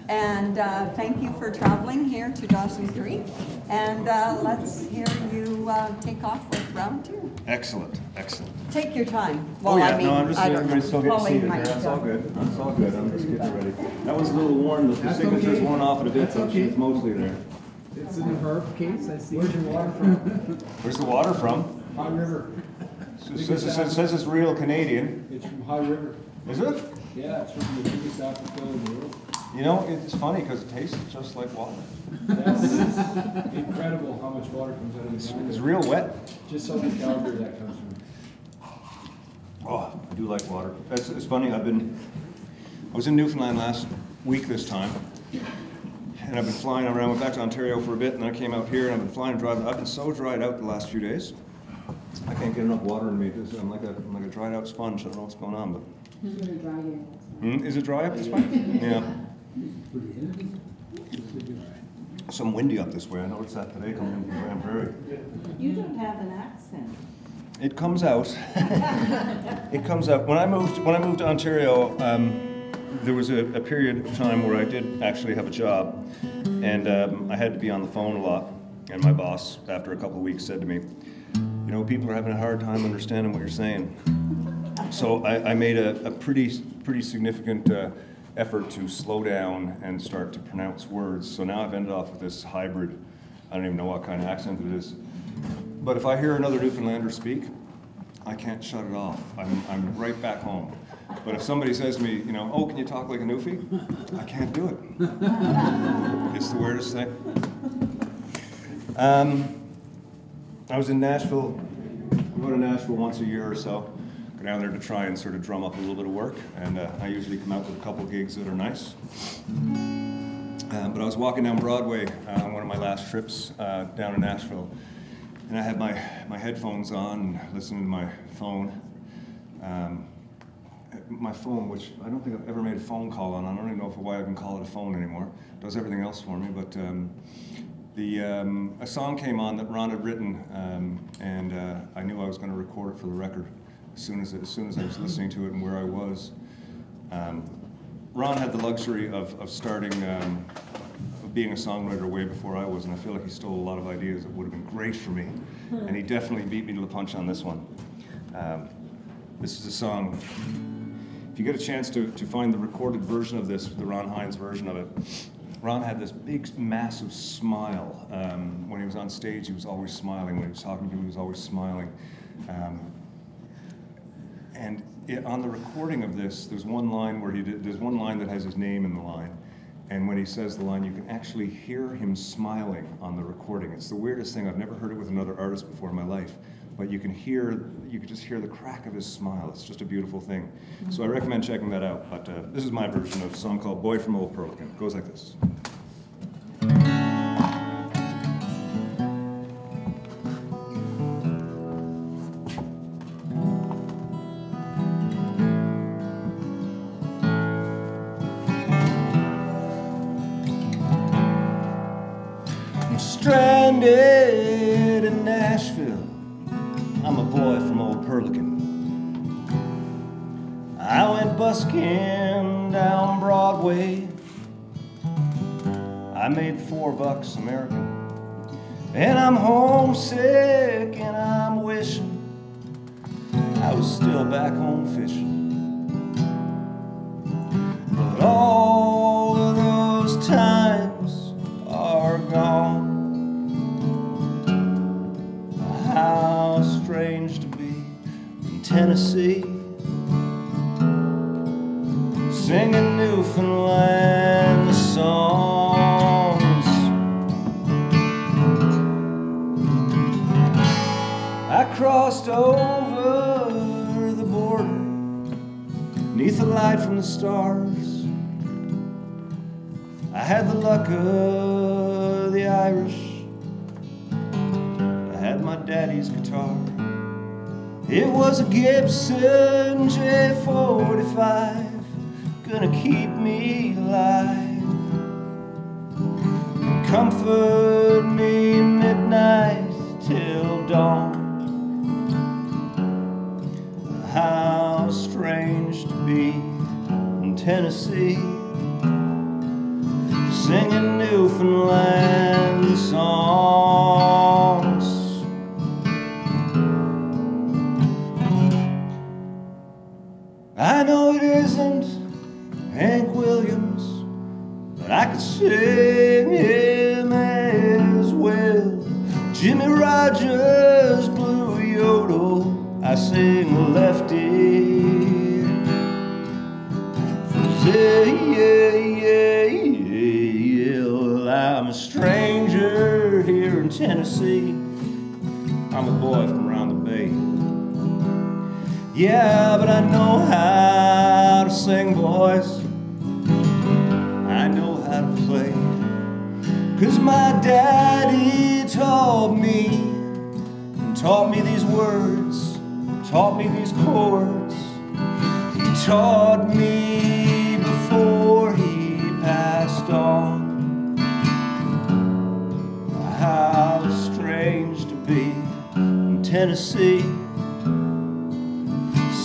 Speaker 1: And uh, thank you for traveling here to Dawson Creek. And uh, let's hear you uh, take off with round two.
Speaker 3: Excellent, excellent.
Speaker 1: Take your time.
Speaker 3: Oh,
Speaker 1: Well, I
Speaker 3: yeah,
Speaker 1: mean,
Speaker 3: no, I'm just,
Speaker 1: I don't
Speaker 3: everybody's still getting seated
Speaker 1: might,
Speaker 3: here, that's
Speaker 1: uh,
Speaker 3: all good, that's all good, I'm just getting ready. That one's a little worn, the
Speaker 2: That's
Speaker 3: signature's
Speaker 2: okay.
Speaker 3: worn off it a bit,
Speaker 2: That's
Speaker 3: but
Speaker 2: okay.
Speaker 3: it's mostly there.
Speaker 2: It's in the herb case, I see. Where's your water from?
Speaker 3: Where's the water from?
Speaker 2: High River.
Speaker 3: It says, it says- says it's real Canadian,
Speaker 2: It's from High River.
Speaker 3: is it?
Speaker 2: Yeah, it's from the biggest aquifer in the world.
Speaker 3: You know, it's funny, because it tastes just like water.
Speaker 2: That's incredible how much water comes out of
Speaker 3: It's,
Speaker 2: the
Speaker 3: it's real wet.
Speaker 2: Just south of Calgary that comes from.
Speaker 3: Oh, I do like water. It's, it's funny, I've been, I was in Newfoundland last week this time, and I've been flying around, went back to Ontario for a bit, and then I came out here, and I've been flying and driving. I've been so dried out the last few days. I can't get enough water in me. This- I'm like a, I'm like a dried out sponge. I don't know what's going on, but. Hmm, is it dry up this way? Yeah. Some windy up this way. I noticed that today coming in from Grande Prairie.
Speaker 4: You don't have an accent.
Speaker 3: It comes out. it comes out. When I moved, when I moved to Ontario, um, there was a, a period of time where I did actually have a job, and um, I had to be on the phone a lot. And my boss, after a couple of weeks, said to me, "You know, people are having a hard time understanding what you're saying." So I, I made a, a pretty, pretty significant uh, effort to slow down and start to pronounce words. So now I've ended off with this hybrid. I don't even know what kind of accent it is. But if I hear another Newfoundlander speak, I can't shut it off. I'm, I'm right back home. But if somebody says to me, you know, oh, can you talk like a Newfie? I can't do it. It's the weirdest thing. Um, I was in Nashville. I go to Nashville once a year or so. Down there to try and sort of drum up a little bit of work. And uh, I usually come out with a couple gigs that are nice. Um, but I was walking down Broadway uh, on one of my last trips uh, down to Nashville, and I had my, my headphones on, listening to my phone. Um, my phone, which I don't think I've ever made a phone call on. I don't even know if why I even call it a phone anymore. It does everything else for me, but um, the um, a song came on that Ron had written, um, and uh, I knew I was going to record it for the record as soon as as soon as I was listening to it and where I was. Um, Ron had the luxury of, of starting, um, of being a songwriter way before I was, and I feel like he stole a lot of ideas that would have been great for me. And he definitely beat me to the punch on this one. Um, this is a song, if you get a chance to, to find the recorded version of this, the Ron Hynes version of it, Ron had this big, massive smile. Um, when he was on stage, he was always smiling. When he was talking to people, he was always smiling. Um, And it, on the recording of this, there's one line where he did, there's one line that has his name in the line. And when he says the line, you can actually hear him smiling on the recording. It's the weirdest thing. I've never heard it with another artist before in my life. But you can hear, you can just hear the crack of his smile. It's just a beautiful thing. So I recommend checking that out. But uh, this is my version of a song called Boy from Old Perlican. It goes like this. In Nashville. I'm a boy from old Perlican. I went busking down Broadway. I made four bucks American. And I'm homesick and I'm wishing I was still back home fishing. Tennessee, singing Newfoundland songs. I crossed over the border neath the light from the stars. I had the luck of the Irish. I had my daddy's guitar. It was a Gibson J45, gonna keep me alive. And comfort me midnight till dawn. How strange to be in Tennessee, singing Newfoundland songs. I sing lefty. Say, yeah, yeah, yeah, well, I'm a stranger here in Tennessee. I'm a boy from around the bay. Yeah, but I know how to sing, boys. I know how to play. Cause my daddy taught me, and taught me these words, taught me these chords. He taught me before he passed on. How strange to be in Tennessee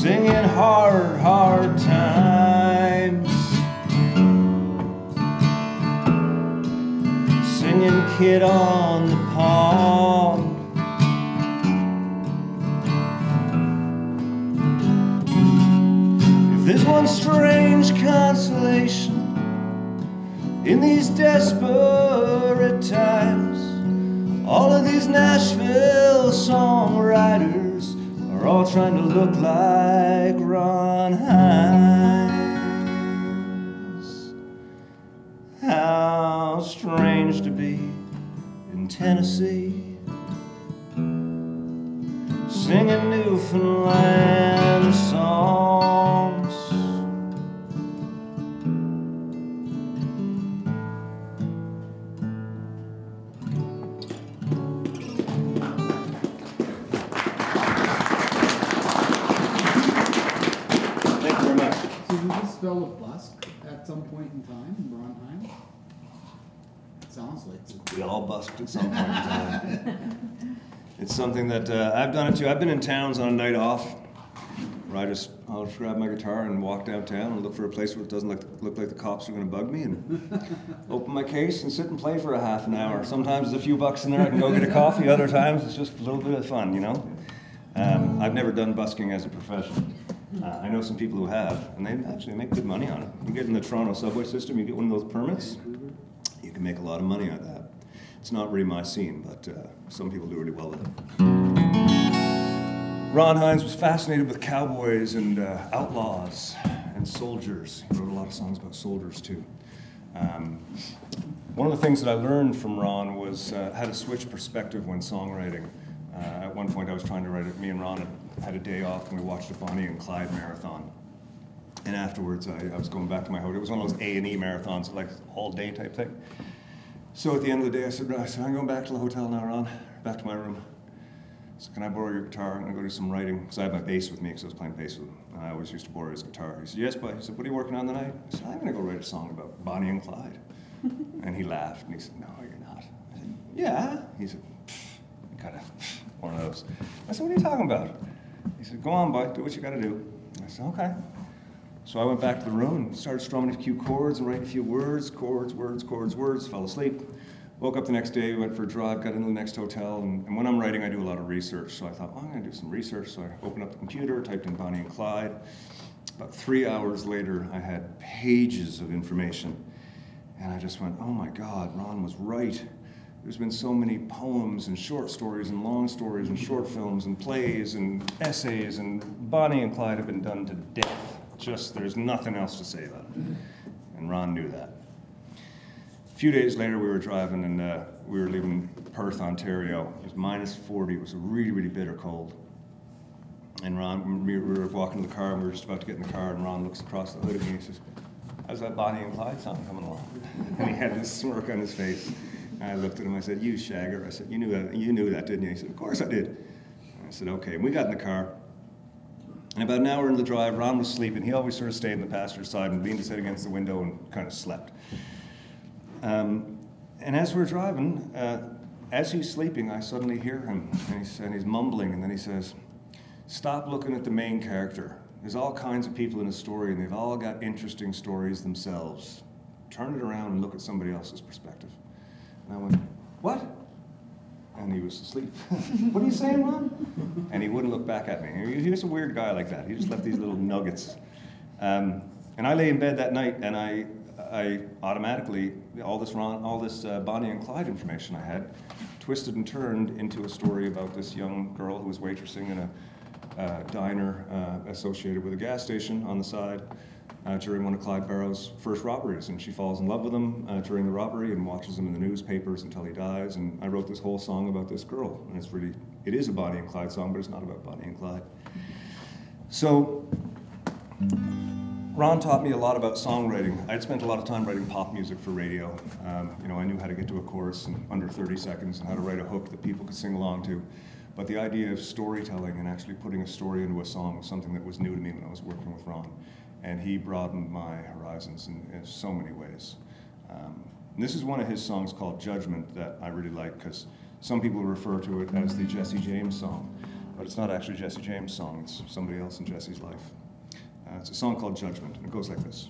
Speaker 3: singing hard, hard times. Singing Kid on the Pond. One strange consolation in these desperate times, all of these Nashville songwriters are all trying to look like Ron Hynes. How strange to be in Tennessee, singing Newfoundland songs. That uh, I've done it too. I've been in towns on a night off where I just I'll just grab my guitar and walk downtown and look for a place where it doesn't look, look like the cops are going to bug me and open my case and sit and play for a half an hour. Sometimes there's a few bucks in there. I can go get a coffee. Other times it's just a little bit of fun, you know. Um, I've never done busking as a profession. Uh, I know some people who have, and they actually make good money on it. You get in the Toronto subway system, you get one of those permits, you can make a lot of money on that. It's not really my scene, but uh, some people do really well with it. Ron Hynes was fascinated with cowboys and uh, outlaws and soldiers. He wrote a lot of songs about soldiers too. Um, one of the things that I learned from Ron was uh, how to switch perspective when songwriting. Uh, at one point, I was trying to write it. Me and Ron had, a day off, and we watched a Bonnie and Clyde marathon. And afterwards, I, I was going back to my hotel. It was one of those A and E marathons, like all day type thing. So at the end of the day, I said, I said, I'm going back to the hotel now, Ron, back to my room. So can I borrow your guitar? I'm gonna go do some writing because I have my bass with me because I was playing bass with him. And I always used to borrow his guitar. He said, yes, but he said, what are you working on tonight? I said, I'm gonna go write a song about Bonnie and Clyde. and he laughed and he said, no, you're not. I said, yeah. He said, kind of one of those. I said, what are you talking about? He said, go on, boy, do what you gotta do. I said, okay. So I went back to the room and started strumming a few chords and writing a few words, chords, words, chords, words, fell asleep. Woke up the next day, went for a drive, got into the next hotel, and, and when I'm writing, I do a lot of research. So I thought, well, I'm gonna do some research. So I opened up the computer, typed in Bonnie and Clyde. About three hours later, I had pages of information. And I just went, oh my God, Ron was right. There's been so many poems and short stories and long stories and short films and plays and essays, and Bonnie and Clyde have been done to death. Just, there's nothing else to say about it. And Ron knew that. Few days later, we were driving and uh, we were leaving Perth, Ontario. It was minus 40. It was a really, really bitter cold. And Ron, we were walking to the car and we were just about to get in the car, and Ron looks across the hood at me and he says, How's that Bonnie and Clyde song coming along? And he had this smirk on his face. And I looked at him, I said, You shagger. I said, You knew that, you knew that, didn't you? He said, Of course I did. And I said, Okay. And we got in the car. And about an hour into the drive, Ron was sleeping. He always sort of stayed in the passenger side and leaned his head against the window and kind of slept. Um, and as we're driving, uh, as he's sleeping, I suddenly hear him, and he's, and he's mumbling, and then he says, Stop looking at the main character. There's all kinds of people in a story, and they've all got interesting stories themselves. Turn it around and look at somebody else's perspective. And I went, What? And he was asleep. what are you saying, Ron? And he wouldn't look back at me. He, he was a weird guy like that. He just left these little nuggets. Um, and I lay in bed that night, and I, I automatically, all this, Ron, all this uh, Bonnie and Clyde information I had, twisted and turned into a story about this young girl who was waitressing in a uh, diner uh, associated with a gas station on the side uh, during one of Clyde Barrow's first robberies. And she falls in love with him uh, during the robbery and watches him in the newspapers until he dies. And I wrote this whole song about this girl. And it's really, it is a Bonnie and Clyde song, but it's not about Bonnie and Clyde. So, Ron taught me a lot about songwriting. I'd spent a lot of time writing pop music for radio. Um, you know, I knew how to get to a chorus in under 30 seconds and how to write a hook that people could sing along to. But the idea of storytelling and actually putting a story into a song was something that was new to me when I was working with Ron. And he broadened my horizons in, in so many ways. Um, this is one of his songs called Judgment that I really like because some people refer to it as the Jesse James song. But it's not actually Jesse James' song, it's somebody else in Jesse's life. Uh, it's a song called Judgment, and it goes like this.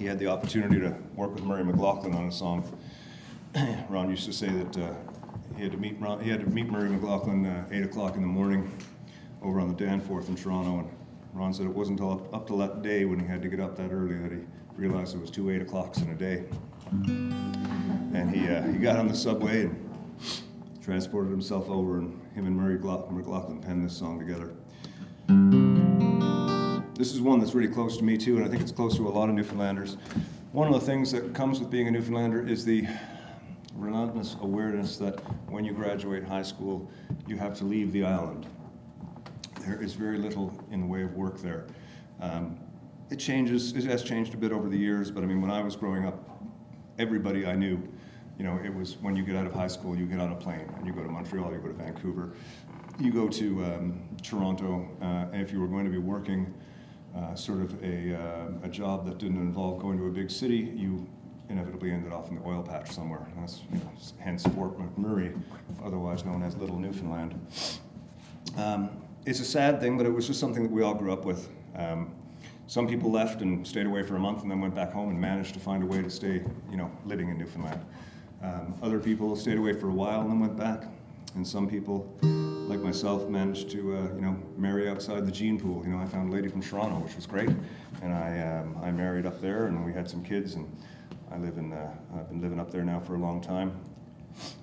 Speaker 3: He had the opportunity to work with Murray McLauchlan on a song. Ron used to say that uh, he had to meet Ron, he had to meet Murray McLauchlan uh, eight o'clock in the morning over on the Danforth in Toronto. And Ron said it wasn't until up, up to that day when he had to get up that early that he realized it was two eight o'clocks in a day. And he uh, he got on the subway and transported himself over, and him and Murray McLauchlan penned this song together. This is one that's really close to me too, and I think it's close to a lot of Newfoundlanders. One of the things that comes with being a Newfoundlander is the relentless awareness that when you graduate high school, you have to leave the island. There is very little in the way of work there. Um, it changes, it has changed a bit over the years, but I mean, when I was growing up, everybody I knew, you know, it was when you get out of high school, you get on a plane and you go to Montreal, you go to Vancouver, you go to um, Toronto, uh, and if you were going to be working uh, sort of a, uh, a job that didn't involve going to a big city, you inevitably ended off in the oil patch somewhere. That's, you know, hence Fort McMurray, otherwise known as Little Newfoundland. Um, it's a sad thing, but it was just something that we all grew up with. Um, some people left and stayed away for a month and then went back home and managed to find a way to stay, you know, living in Newfoundland. Um, other people stayed away for a while and then went back. And some people, like myself, managed to, uh, you know, marry outside the gene pool. You know, I found a lady from Toronto, which was great, and I, um, I married up there, and we had some kids, and I live in, uh, I've been living up there now for a long time.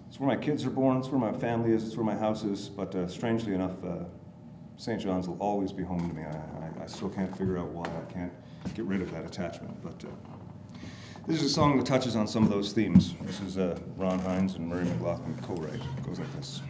Speaker 3: It's where my kids are born. It's where my family is. It's where my house is. But uh, strangely enough, uh, St. John's will always be home to me. I, I, I still can't figure out why I can't get rid of that attachment. But uh, this is a song that touches on some of those themes. This is uh, Ron Hynes and Murray McLauchlan co-write. It goes like this.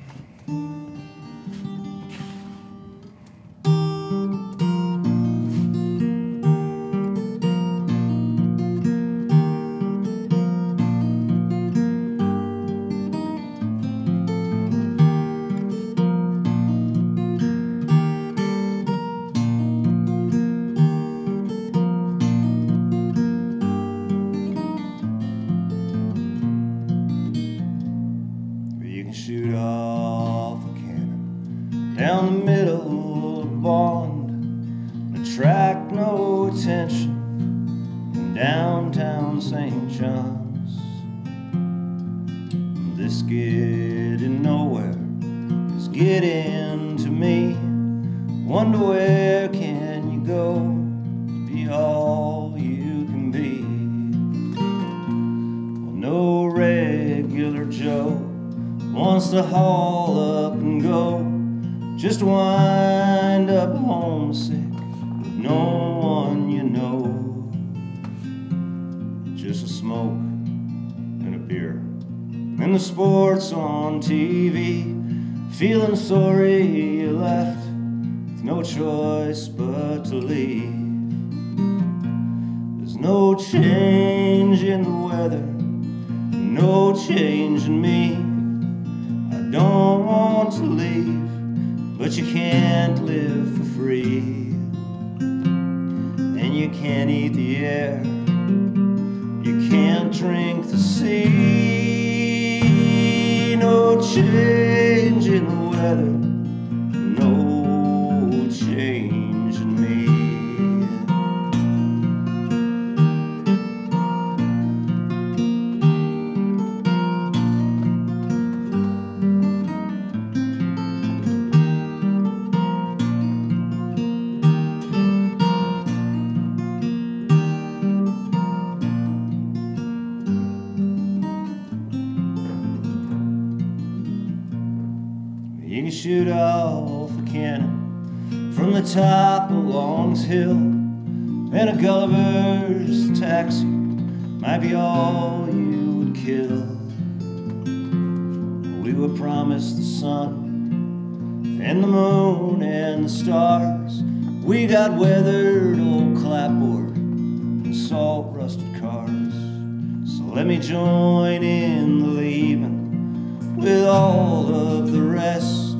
Speaker 3: All
Speaker 5: of the rest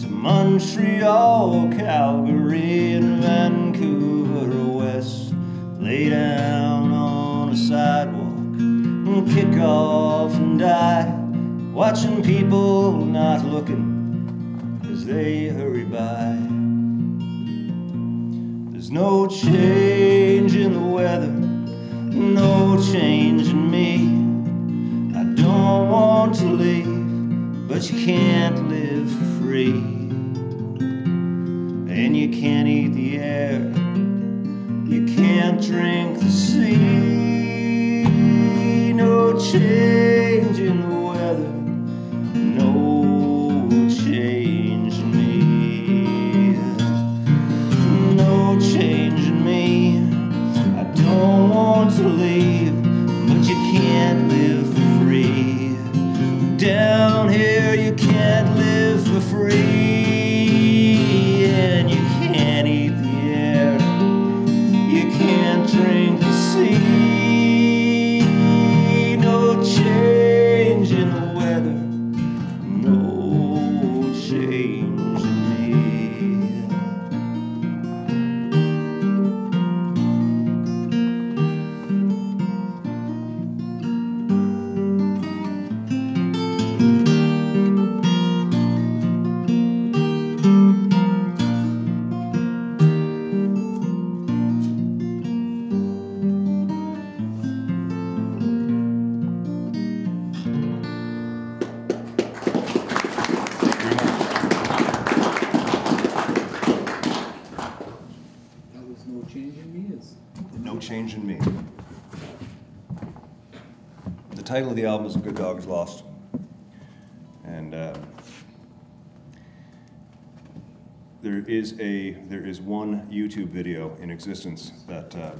Speaker 5: to Montreal, Calgary, and Vancouver West. Lay down on a sidewalk and kick off and die, watching people not looking as they hurry by. There's no change in the weather, no change in me. I don't want to leave, but you can't live free. And you can't eat the air, you can't drink the sea. No change in the The
Speaker 3: album is Good Dog Is Lost. And uh, there is a, there is one YouTube video in existence that, uh,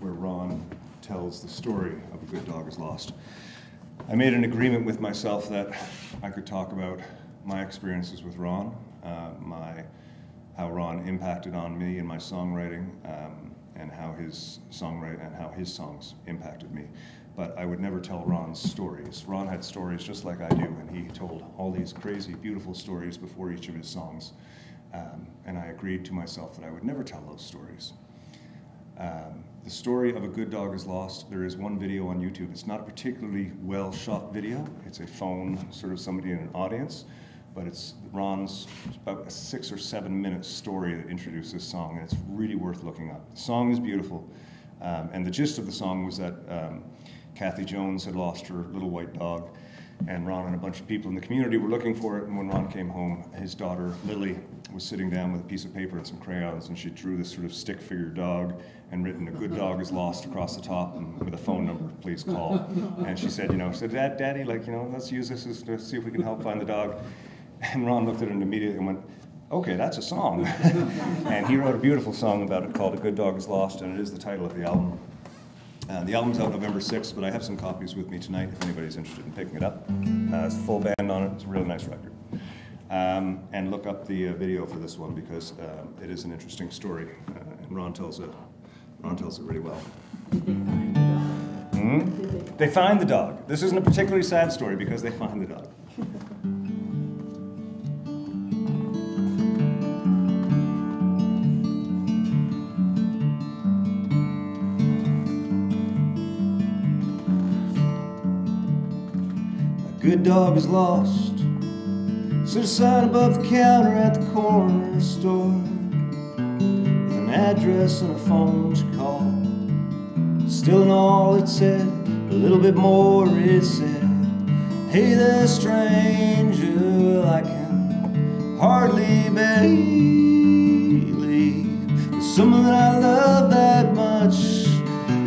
Speaker 3: where Ron tells the story of A Good Dog Is Lost. I made an agreement with myself that I could talk about my experiences with Ron, uh, my, how Ron impacted on me and my songwriting, um, and how his songwriting and how his songs impacted me. But I would never tell Ron's stories. Ron had stories just like I do, and he told all these crazy, beautiful stories before each of his songs. Um, and I agreed to myself that I would never tell those stories. Um, the story of a good dog is lost. There is one video on YouTube. It's not a particularly well shot video. It's a phone, sort of somebody in an audience, but it's Ron's about a six or seven minute story that introduces this song, and it's really worth looking up. The song is beautiful, um, and the gist of the song was that um, Cathy Jones had lost her little white dog, and Ron and a bunch of people in the community were looking for it. And when Ron came home, his daughter Lily was sitting down with a piece of paper and some crayons, and she drew this sort of stick figure dog and written "A good dog is lost" across the top, and with a phone number, please call. And she said, you know, she said, Dad, Daddy, like, you know, let's use this as to see if we can help find the dog. And Ron looked at it immediately and went, okay, that's a song. and he wrote a beautiful song about it called A Good Dog is Lost, and it is the title of the album. Uh, the album's out November 6th, but I have some copies with me tonight if anybody's interested in picking it up. Uh, it's full band on it. It's a really nice record.
Speaker 7: Um, and look up the uh, video for this one because um, it is an interesting story, uh, and Ron tells it. Ron tells it really well. Hmm?
Speaker 8: They
Speaker 7: find the dog. This isn't a particularly sad story because they find the dog.
Speaker 3: Good dog is lost. Set a sign above the counter at the corner store with an address and a phone to call. Still in all it said, a little bit more it said. Hey there, stranger, I can hardly believe that someone that I love that much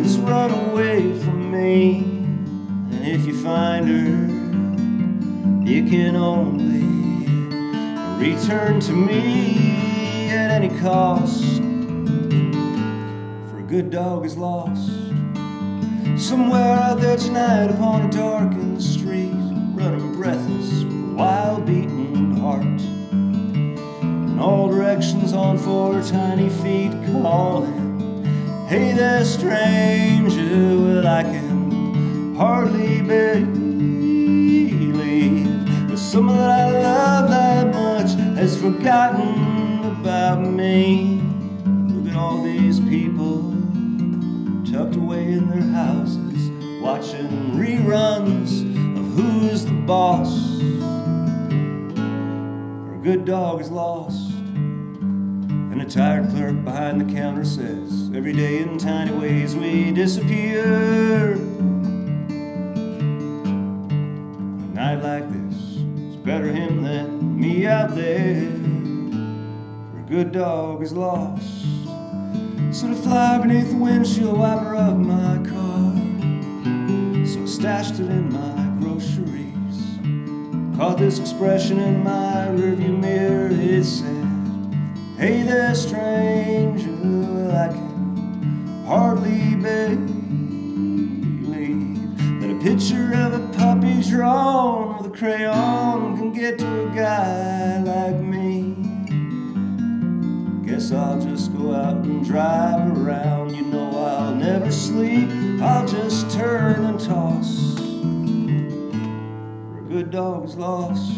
Speaker 3: has run away from me. And if you find her, you can only return to me at any cost. For a good dog is lost somewhere out there tonight upon a darkened street, running breathless wild beating heart. In all directions on four tiny feet, calling, Hey there, stranger. Well, I can hardly that someone that I love that much has forgotten about me. Look at all these people tucked away in their houses, watching reruns of Who's the Boss. Or a good dog is lost, and a tired clerk behind the counter says, Every day in tiny ways we disappear. A night like this, better him than me out there. For a good dog is lost. So to fly beneath the windshield wiper of my car. So I stashed it in my groceries. Caught this expression in my rearview mirror. It said, Hey there, stranger. I can hardly believe that a picture of a puppy drawn with a crayon can get to a guy like me. Guess I'll just go out and drive around. You know I'll never sleep. I'll just turn and toss. For a good dog is lost.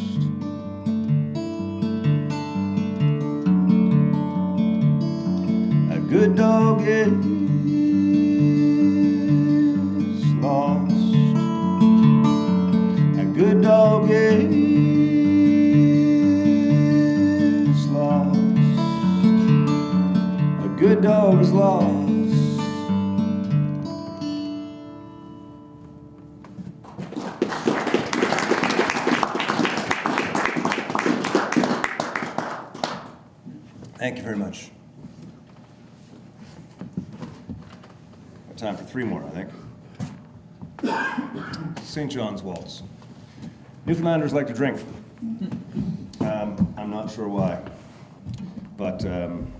Speaker 3: A good dog is
Speaker 7: St. John's Waltz. Newfoundlanders like to drink. Um, I'm not sure why, but um,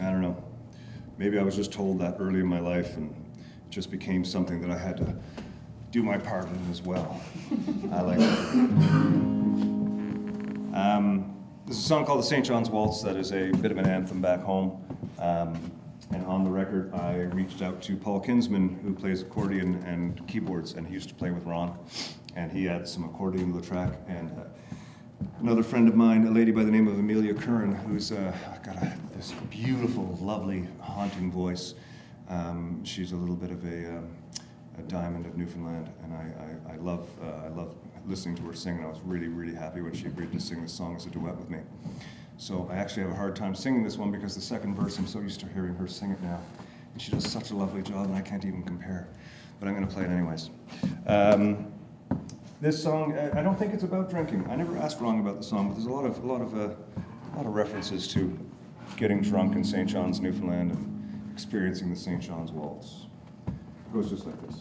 Speaker 7: I don't know. Maybe I was just told that early in my life and it just became something that I had to do my part in as well. I like it. Um, this is a song called the St. John's Waltz that is a bit of an anthem back home. Um, and on the record, I reached out to Paul Kinsman, who plays accordion and keyboards, and he used to play with Ron. And he adds some accordion to the track. And uh, another friend of mine, a lady by the name of Amelia Curran, who's uh, got a, this beautiful, lovely, haunting voice. Um, she's a little bit of a, um, a diamond of Newfoundland, and I, I, I love uh, I love listening to her sing. And I was really really happy when she agreed to sing this song as a duet with me. So I actually have a hard time singing this one because the second verse I'm so used to hearing her sing it now, and she does such a lovely job, and I can't even compare. But I'm going to play it anyways. Um, this song, I don't think it's about drinking. I never asked Ron about the song, but there's a lot of a lot of uh, a lot of references to getting drunk in St. John's, Newfoundland, and experiencing the St. John's Waltz. It goes just like this.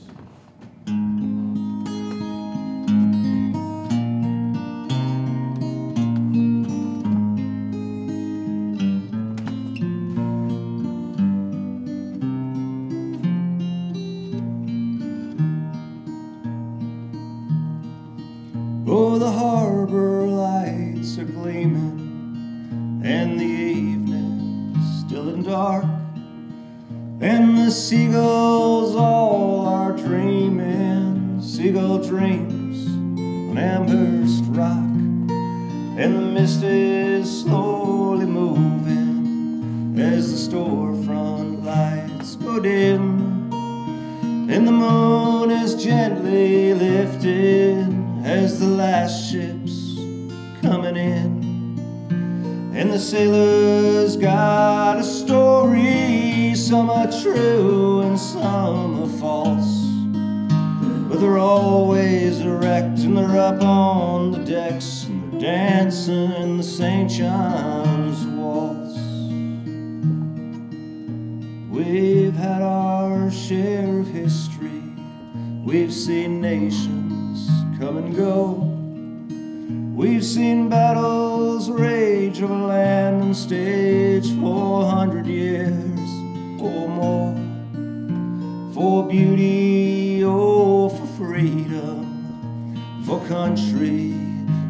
Speaker 5: Beauty or for freedom, for country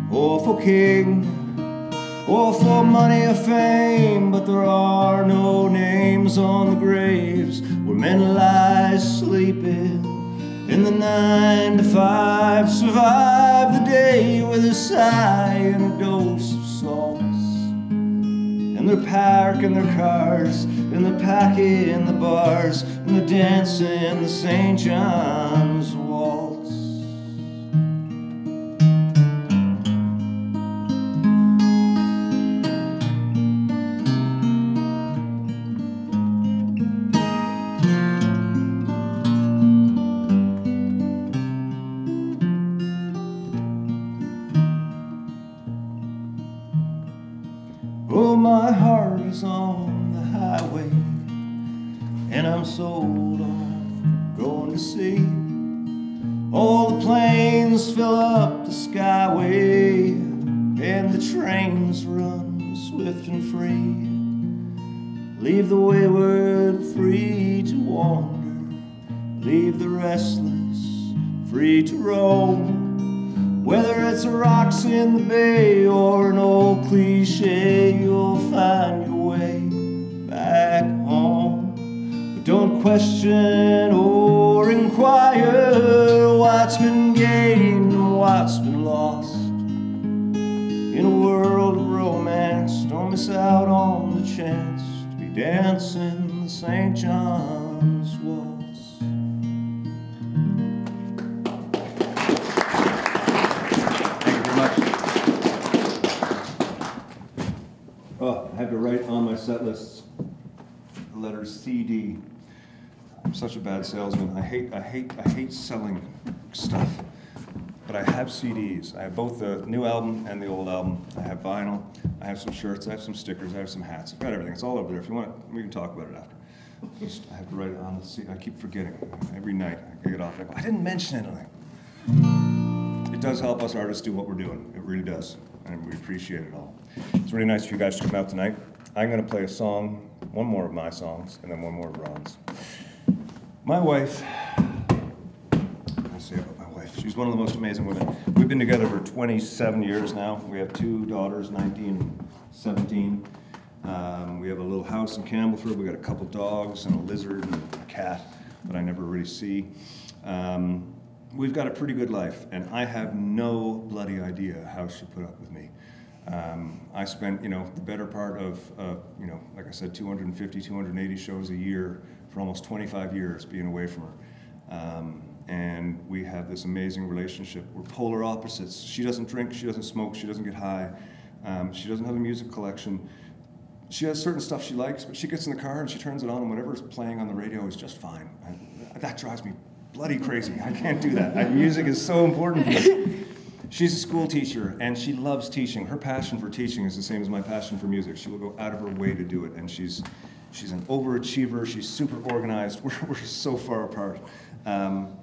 Speaker 5: or for king, or for money or fame. But there are no names on the graves where men lie sleeping. In the nine to five, survive the day with a sigh and a dose of salts. And they're parking their cars, and they're packing the bars, and they're dancing the St. John's in
Speaker 3: I'm such a bad salesman. I hate, I hate, I hate selling stuff. But I have CDs. I have both the new album and the old album. I have vinyl. I have some shirts. I have some stickers. I have some hats. I've got everything. It's all over there. If you want, we can talk about it after. Just, I have to write it on the CD. I keep forgetting. Every night I get off I go, I didn't mention anything. It does help us artists do what we're doing. It really does. And we appreciate it all. It's really nice for you guys to come out tonight. I'm going to play a song, one more of my songs, and then one more of Ron's. My wife, I say about my wife, she's one of the most amazing women. We've been together for 27 years now. We have two daughters, 19 and 17. Um, we have a little house in Campbellford. We got a couple dogs and a lizard and a cat that I never really see. Um, we've got a pretty good life, and I have no bloody idea how she put up with me. Um, I spent, you know, the better part of, uh, you know, like I said, 250, 280 shows a year for almost 25 years being away from her. Um, and we have this amazing relationship. We're polar opposites. She doesn't drink, she doesn't smoke, she doesn't get high, um, she doesn't have a music collection. She has certain stuff she likes, but she gets in the car and she turns it on, and whatever's playing on the radio is just fine. And that drives me bloody crazy. I can't do that. I, music is so important to me. She's a school teacher and she loves teaching. Her passion for teaching is the same as my passion for music. She will go out of her way to do it, and she's she's an overachiever. She's super organized. We're, we're so far apart, um,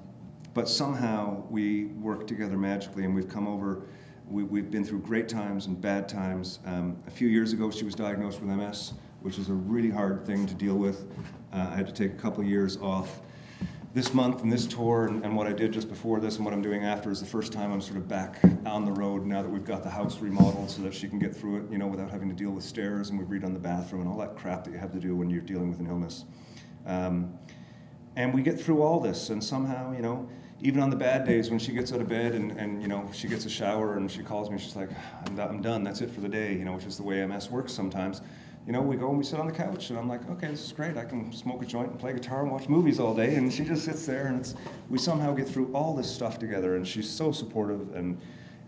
Speaker 3: but somehow we work together magically, and we've come over. We, we've been through great times and bad times. Um, a few years ago, she was diagnosed with MS, which is a really hard thing to deal with. Uh, I had to take a couple years off this month and this tour and, and, what I did just before this and what I'm doing after is the first time I'm sort of back on the road now that we've got the house remodeled so that she can get through it, you know, without having to deal with stairs and we've redone the bathroom and all that crap that you have to do when you're dealing with an illness. Um, and we get through all this, and somehow, you know, even on the bad days when she gets out of bed and, and you know, she gets a shower and she calls me, she's like, I'm, I'm done, that's it for the day, you know, which is the way MS works sometimes. You know, we go and we sit on the couch, and I'm like, okay, this is great. I can smoke a joint and play guitar and watch movies all day. And she just sits there, and it's we somehow get through all this stuff together. And she's so supportive, and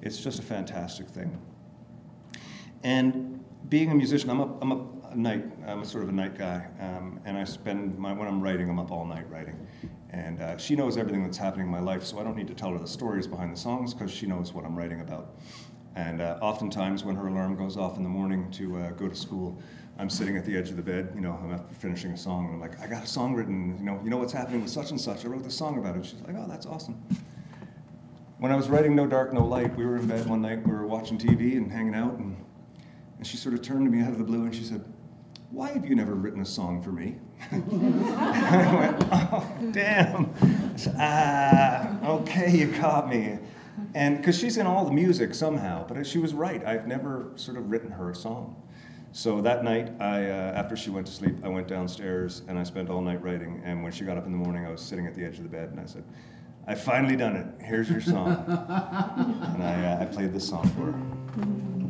Speaker 3: it's just a fantastic thing. And being a musician, I'm up, I'm at night. I'm a sort of a night guy, um, and I spend my when I'm writing, I'm up all night writing. And uh, she knows everything that's happening in my life, so I don't need to tell her the stories behind the songs because she knows what I'm writing about. And uh, oftentimes, when her alarm goes off in the morning to uh, go to school, I'm sitting at the edge of the bed. You know, I'm after finishing a song, and I'm like, I got a song written. You know, you know what's happening with such and such. I wrote this song about it. She's like, Oh, that's awesome. When I was writing No Dark, No Light, we were in bed one night. We were watching TV and hanging out, and, and she sort of turned to me out of the blue and she said, Why have you never written a song for me? I went, Oh, damn. Said, ah, okay, you caught me. And because she's in all the music somehow, but she was right. I've never sort of written her a song. So that night, I, uh, after she went to sleep, I went downstairs and I spent all night writing. And when she got up in the morning, I was sitting at the edge of the bed and I said, I've finally done it. Here's your song. and I, uh, I played this song for her.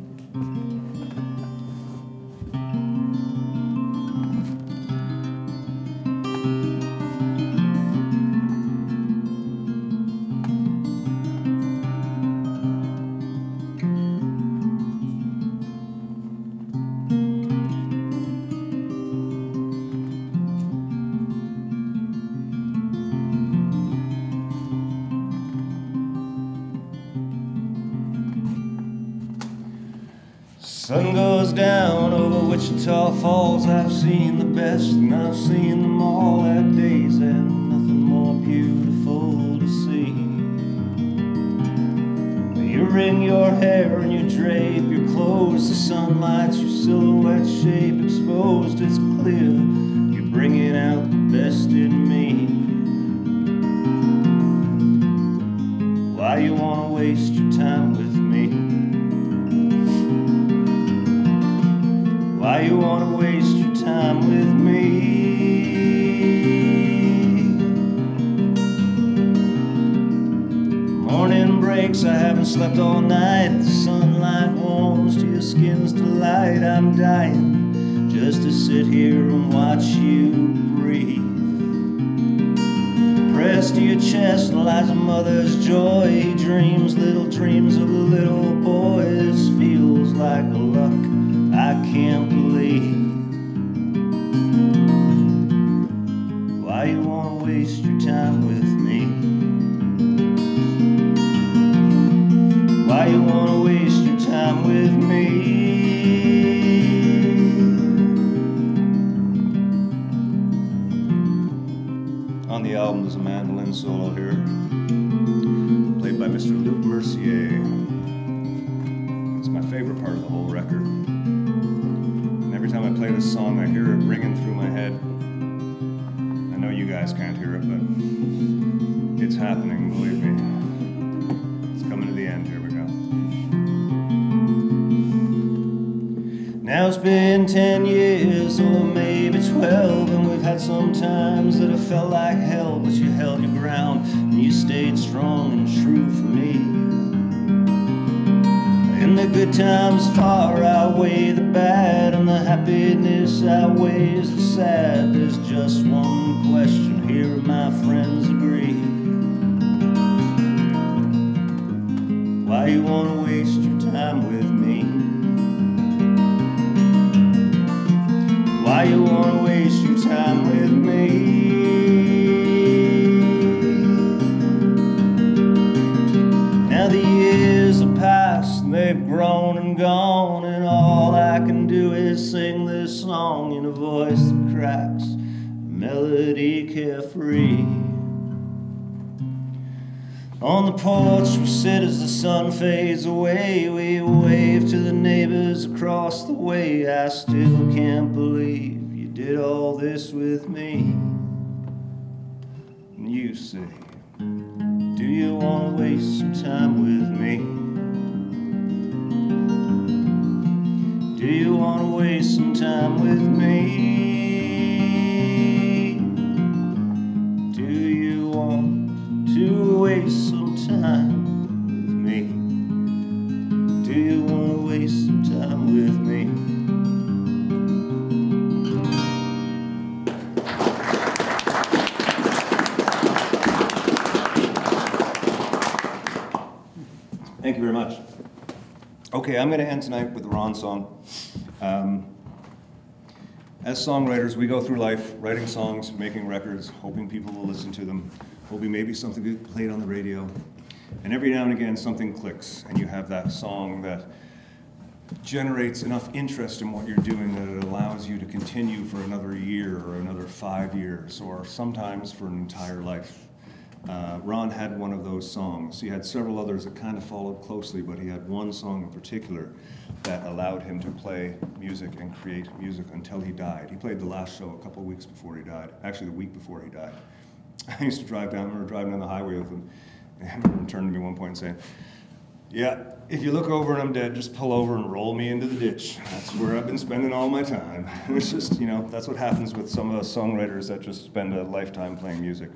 Speaker 3: Wichita Falls. I've seen the best and I've seen them all at days, and nothing more beautiful to see. You wring your hair and you drape your clothes. The sun lights your silhouette shape Why you wanna waste your time with me? Morning breaks, I haven't slept all night. The sunlight warms to your skin's delight. I'm dying just to sit here and watch you breathe. Pressed to your chest lies a mother's joy. Dreams little dreams of little boys. Feels like luck I can't fades away. We wave to the neighbors across the way. I still can't believe you did all this with me. And you say, I'm going to end tonight with a Ron song. Um, as songwriters, we go through life writing songs, making records, hoping people will listen to them, hoping maybe something will played on the radio. And every now and again, something clicks, and you have that song that generates enough interest in what you're doing that it allows you to continue for another year or another five years, or sometimes for an entire life. Uh, Ron had one of those songs. He had several others that kind of followed closely, but he had one song in particular that allowed him to play music and create music until he died. He played the last show a couple weeks before he died, actually the week before he died. I used to drive down, I remember driving down the highway with him, and remember him to me one point and saying, yeah, if you look over and I'm dead, just pull over and roll me into the ditch. That's where I've been spending all my time. It's just, you know, that's what happens with some of us songwriters that just spend a lifetime playing music.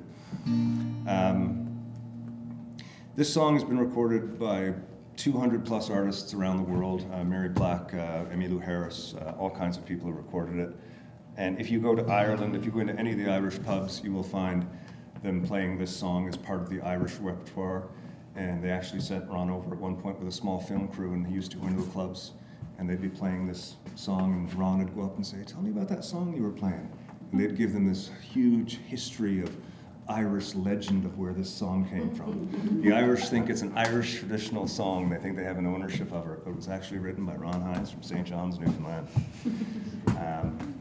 Speaker 3: Um, this song has been recorded by 200 plus artists around the world. Uh, Mary Black, uh, Emmylou Harris, uh, all kinds of people have recorded it. And if you go to Ireland, if you go into any of the Irish pubs, you will find them playing this song as part of the Irish repertoire. And they actually sent Ron over at one point with a small film crew, and he used to go into the clubs, and they'd be playing this song, and Ron would go up and say, "Tell me about that song you were playing." And they'd give them this huge history of Irish legend of where this song came from. The Irish think it's an Irish traditional song. They think they have an ownership of it, but it was actually written by Ron Hynes from St. John's, Newfoundland. Um,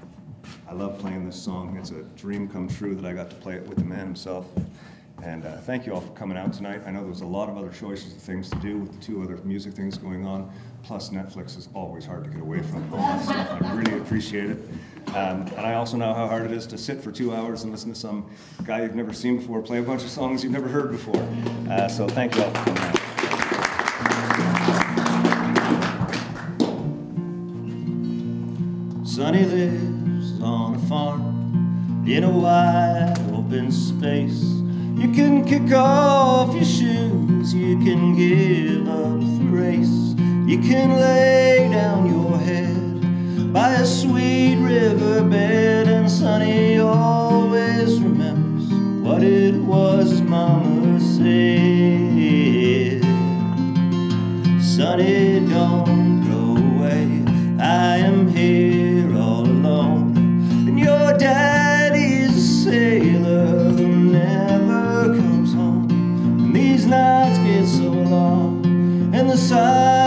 Speaker 3: I love playing this song. It's a dream come true that I got to play it with the man himself. And uh, thank you all for coming out tonight. I know there was a lot of other choices of things to do with the two other music things going on. Plus, Netflix is always hard to get away from. I really appreciate it. Um, and I also know how hard it is to sit for two hours and listen to some guy you've never seen before play a bunch of songs you've never heard before. Uh, so thank you all for coming out. Sonny lives on a farm in a wide open space. You can kick off your shoes, you can give up the race, you can lay down your head by a sweet riverbed, and Sonny always remembers what it was his mama said. Sonny, don't and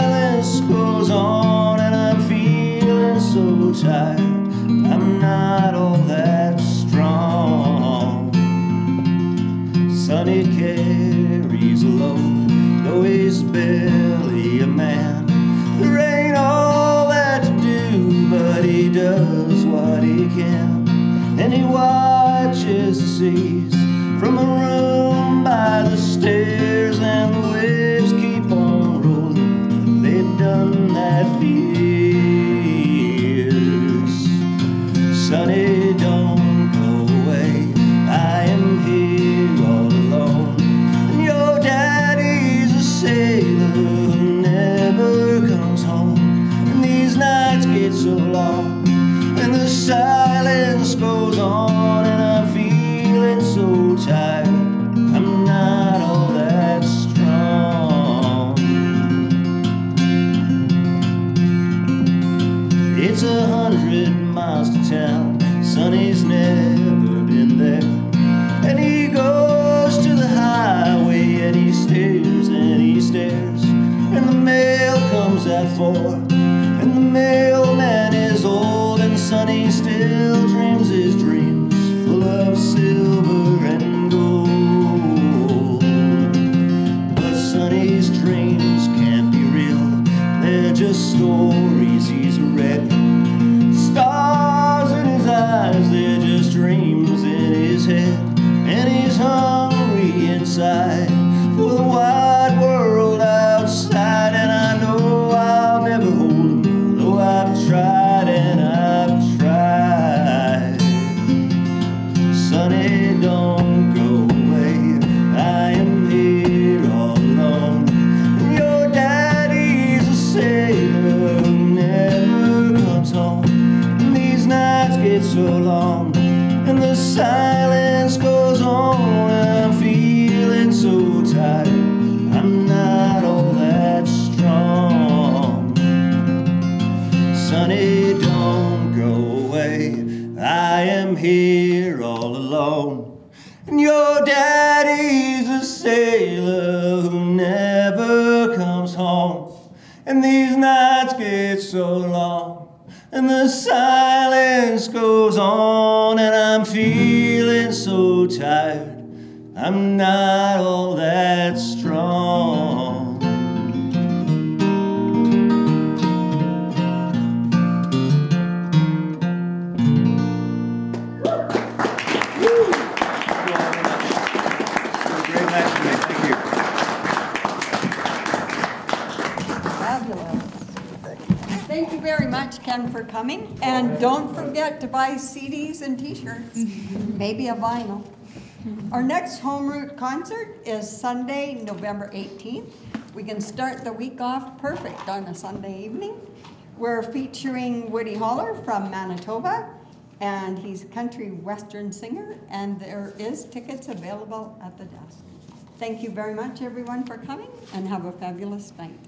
Speaker 3: sailor who never comes home. And these nights get so long, and the silence
Speaker 1: vinyl. Our next Home Route concert is Sunday, November 18th. We can start the week off perfect on a Sunday evening. We're featuring Woody Holler from Manitoba, and he's a country western singer, and there is tickets available at the desk. Thank you very much, everyone, for coming, and have a fabulous night.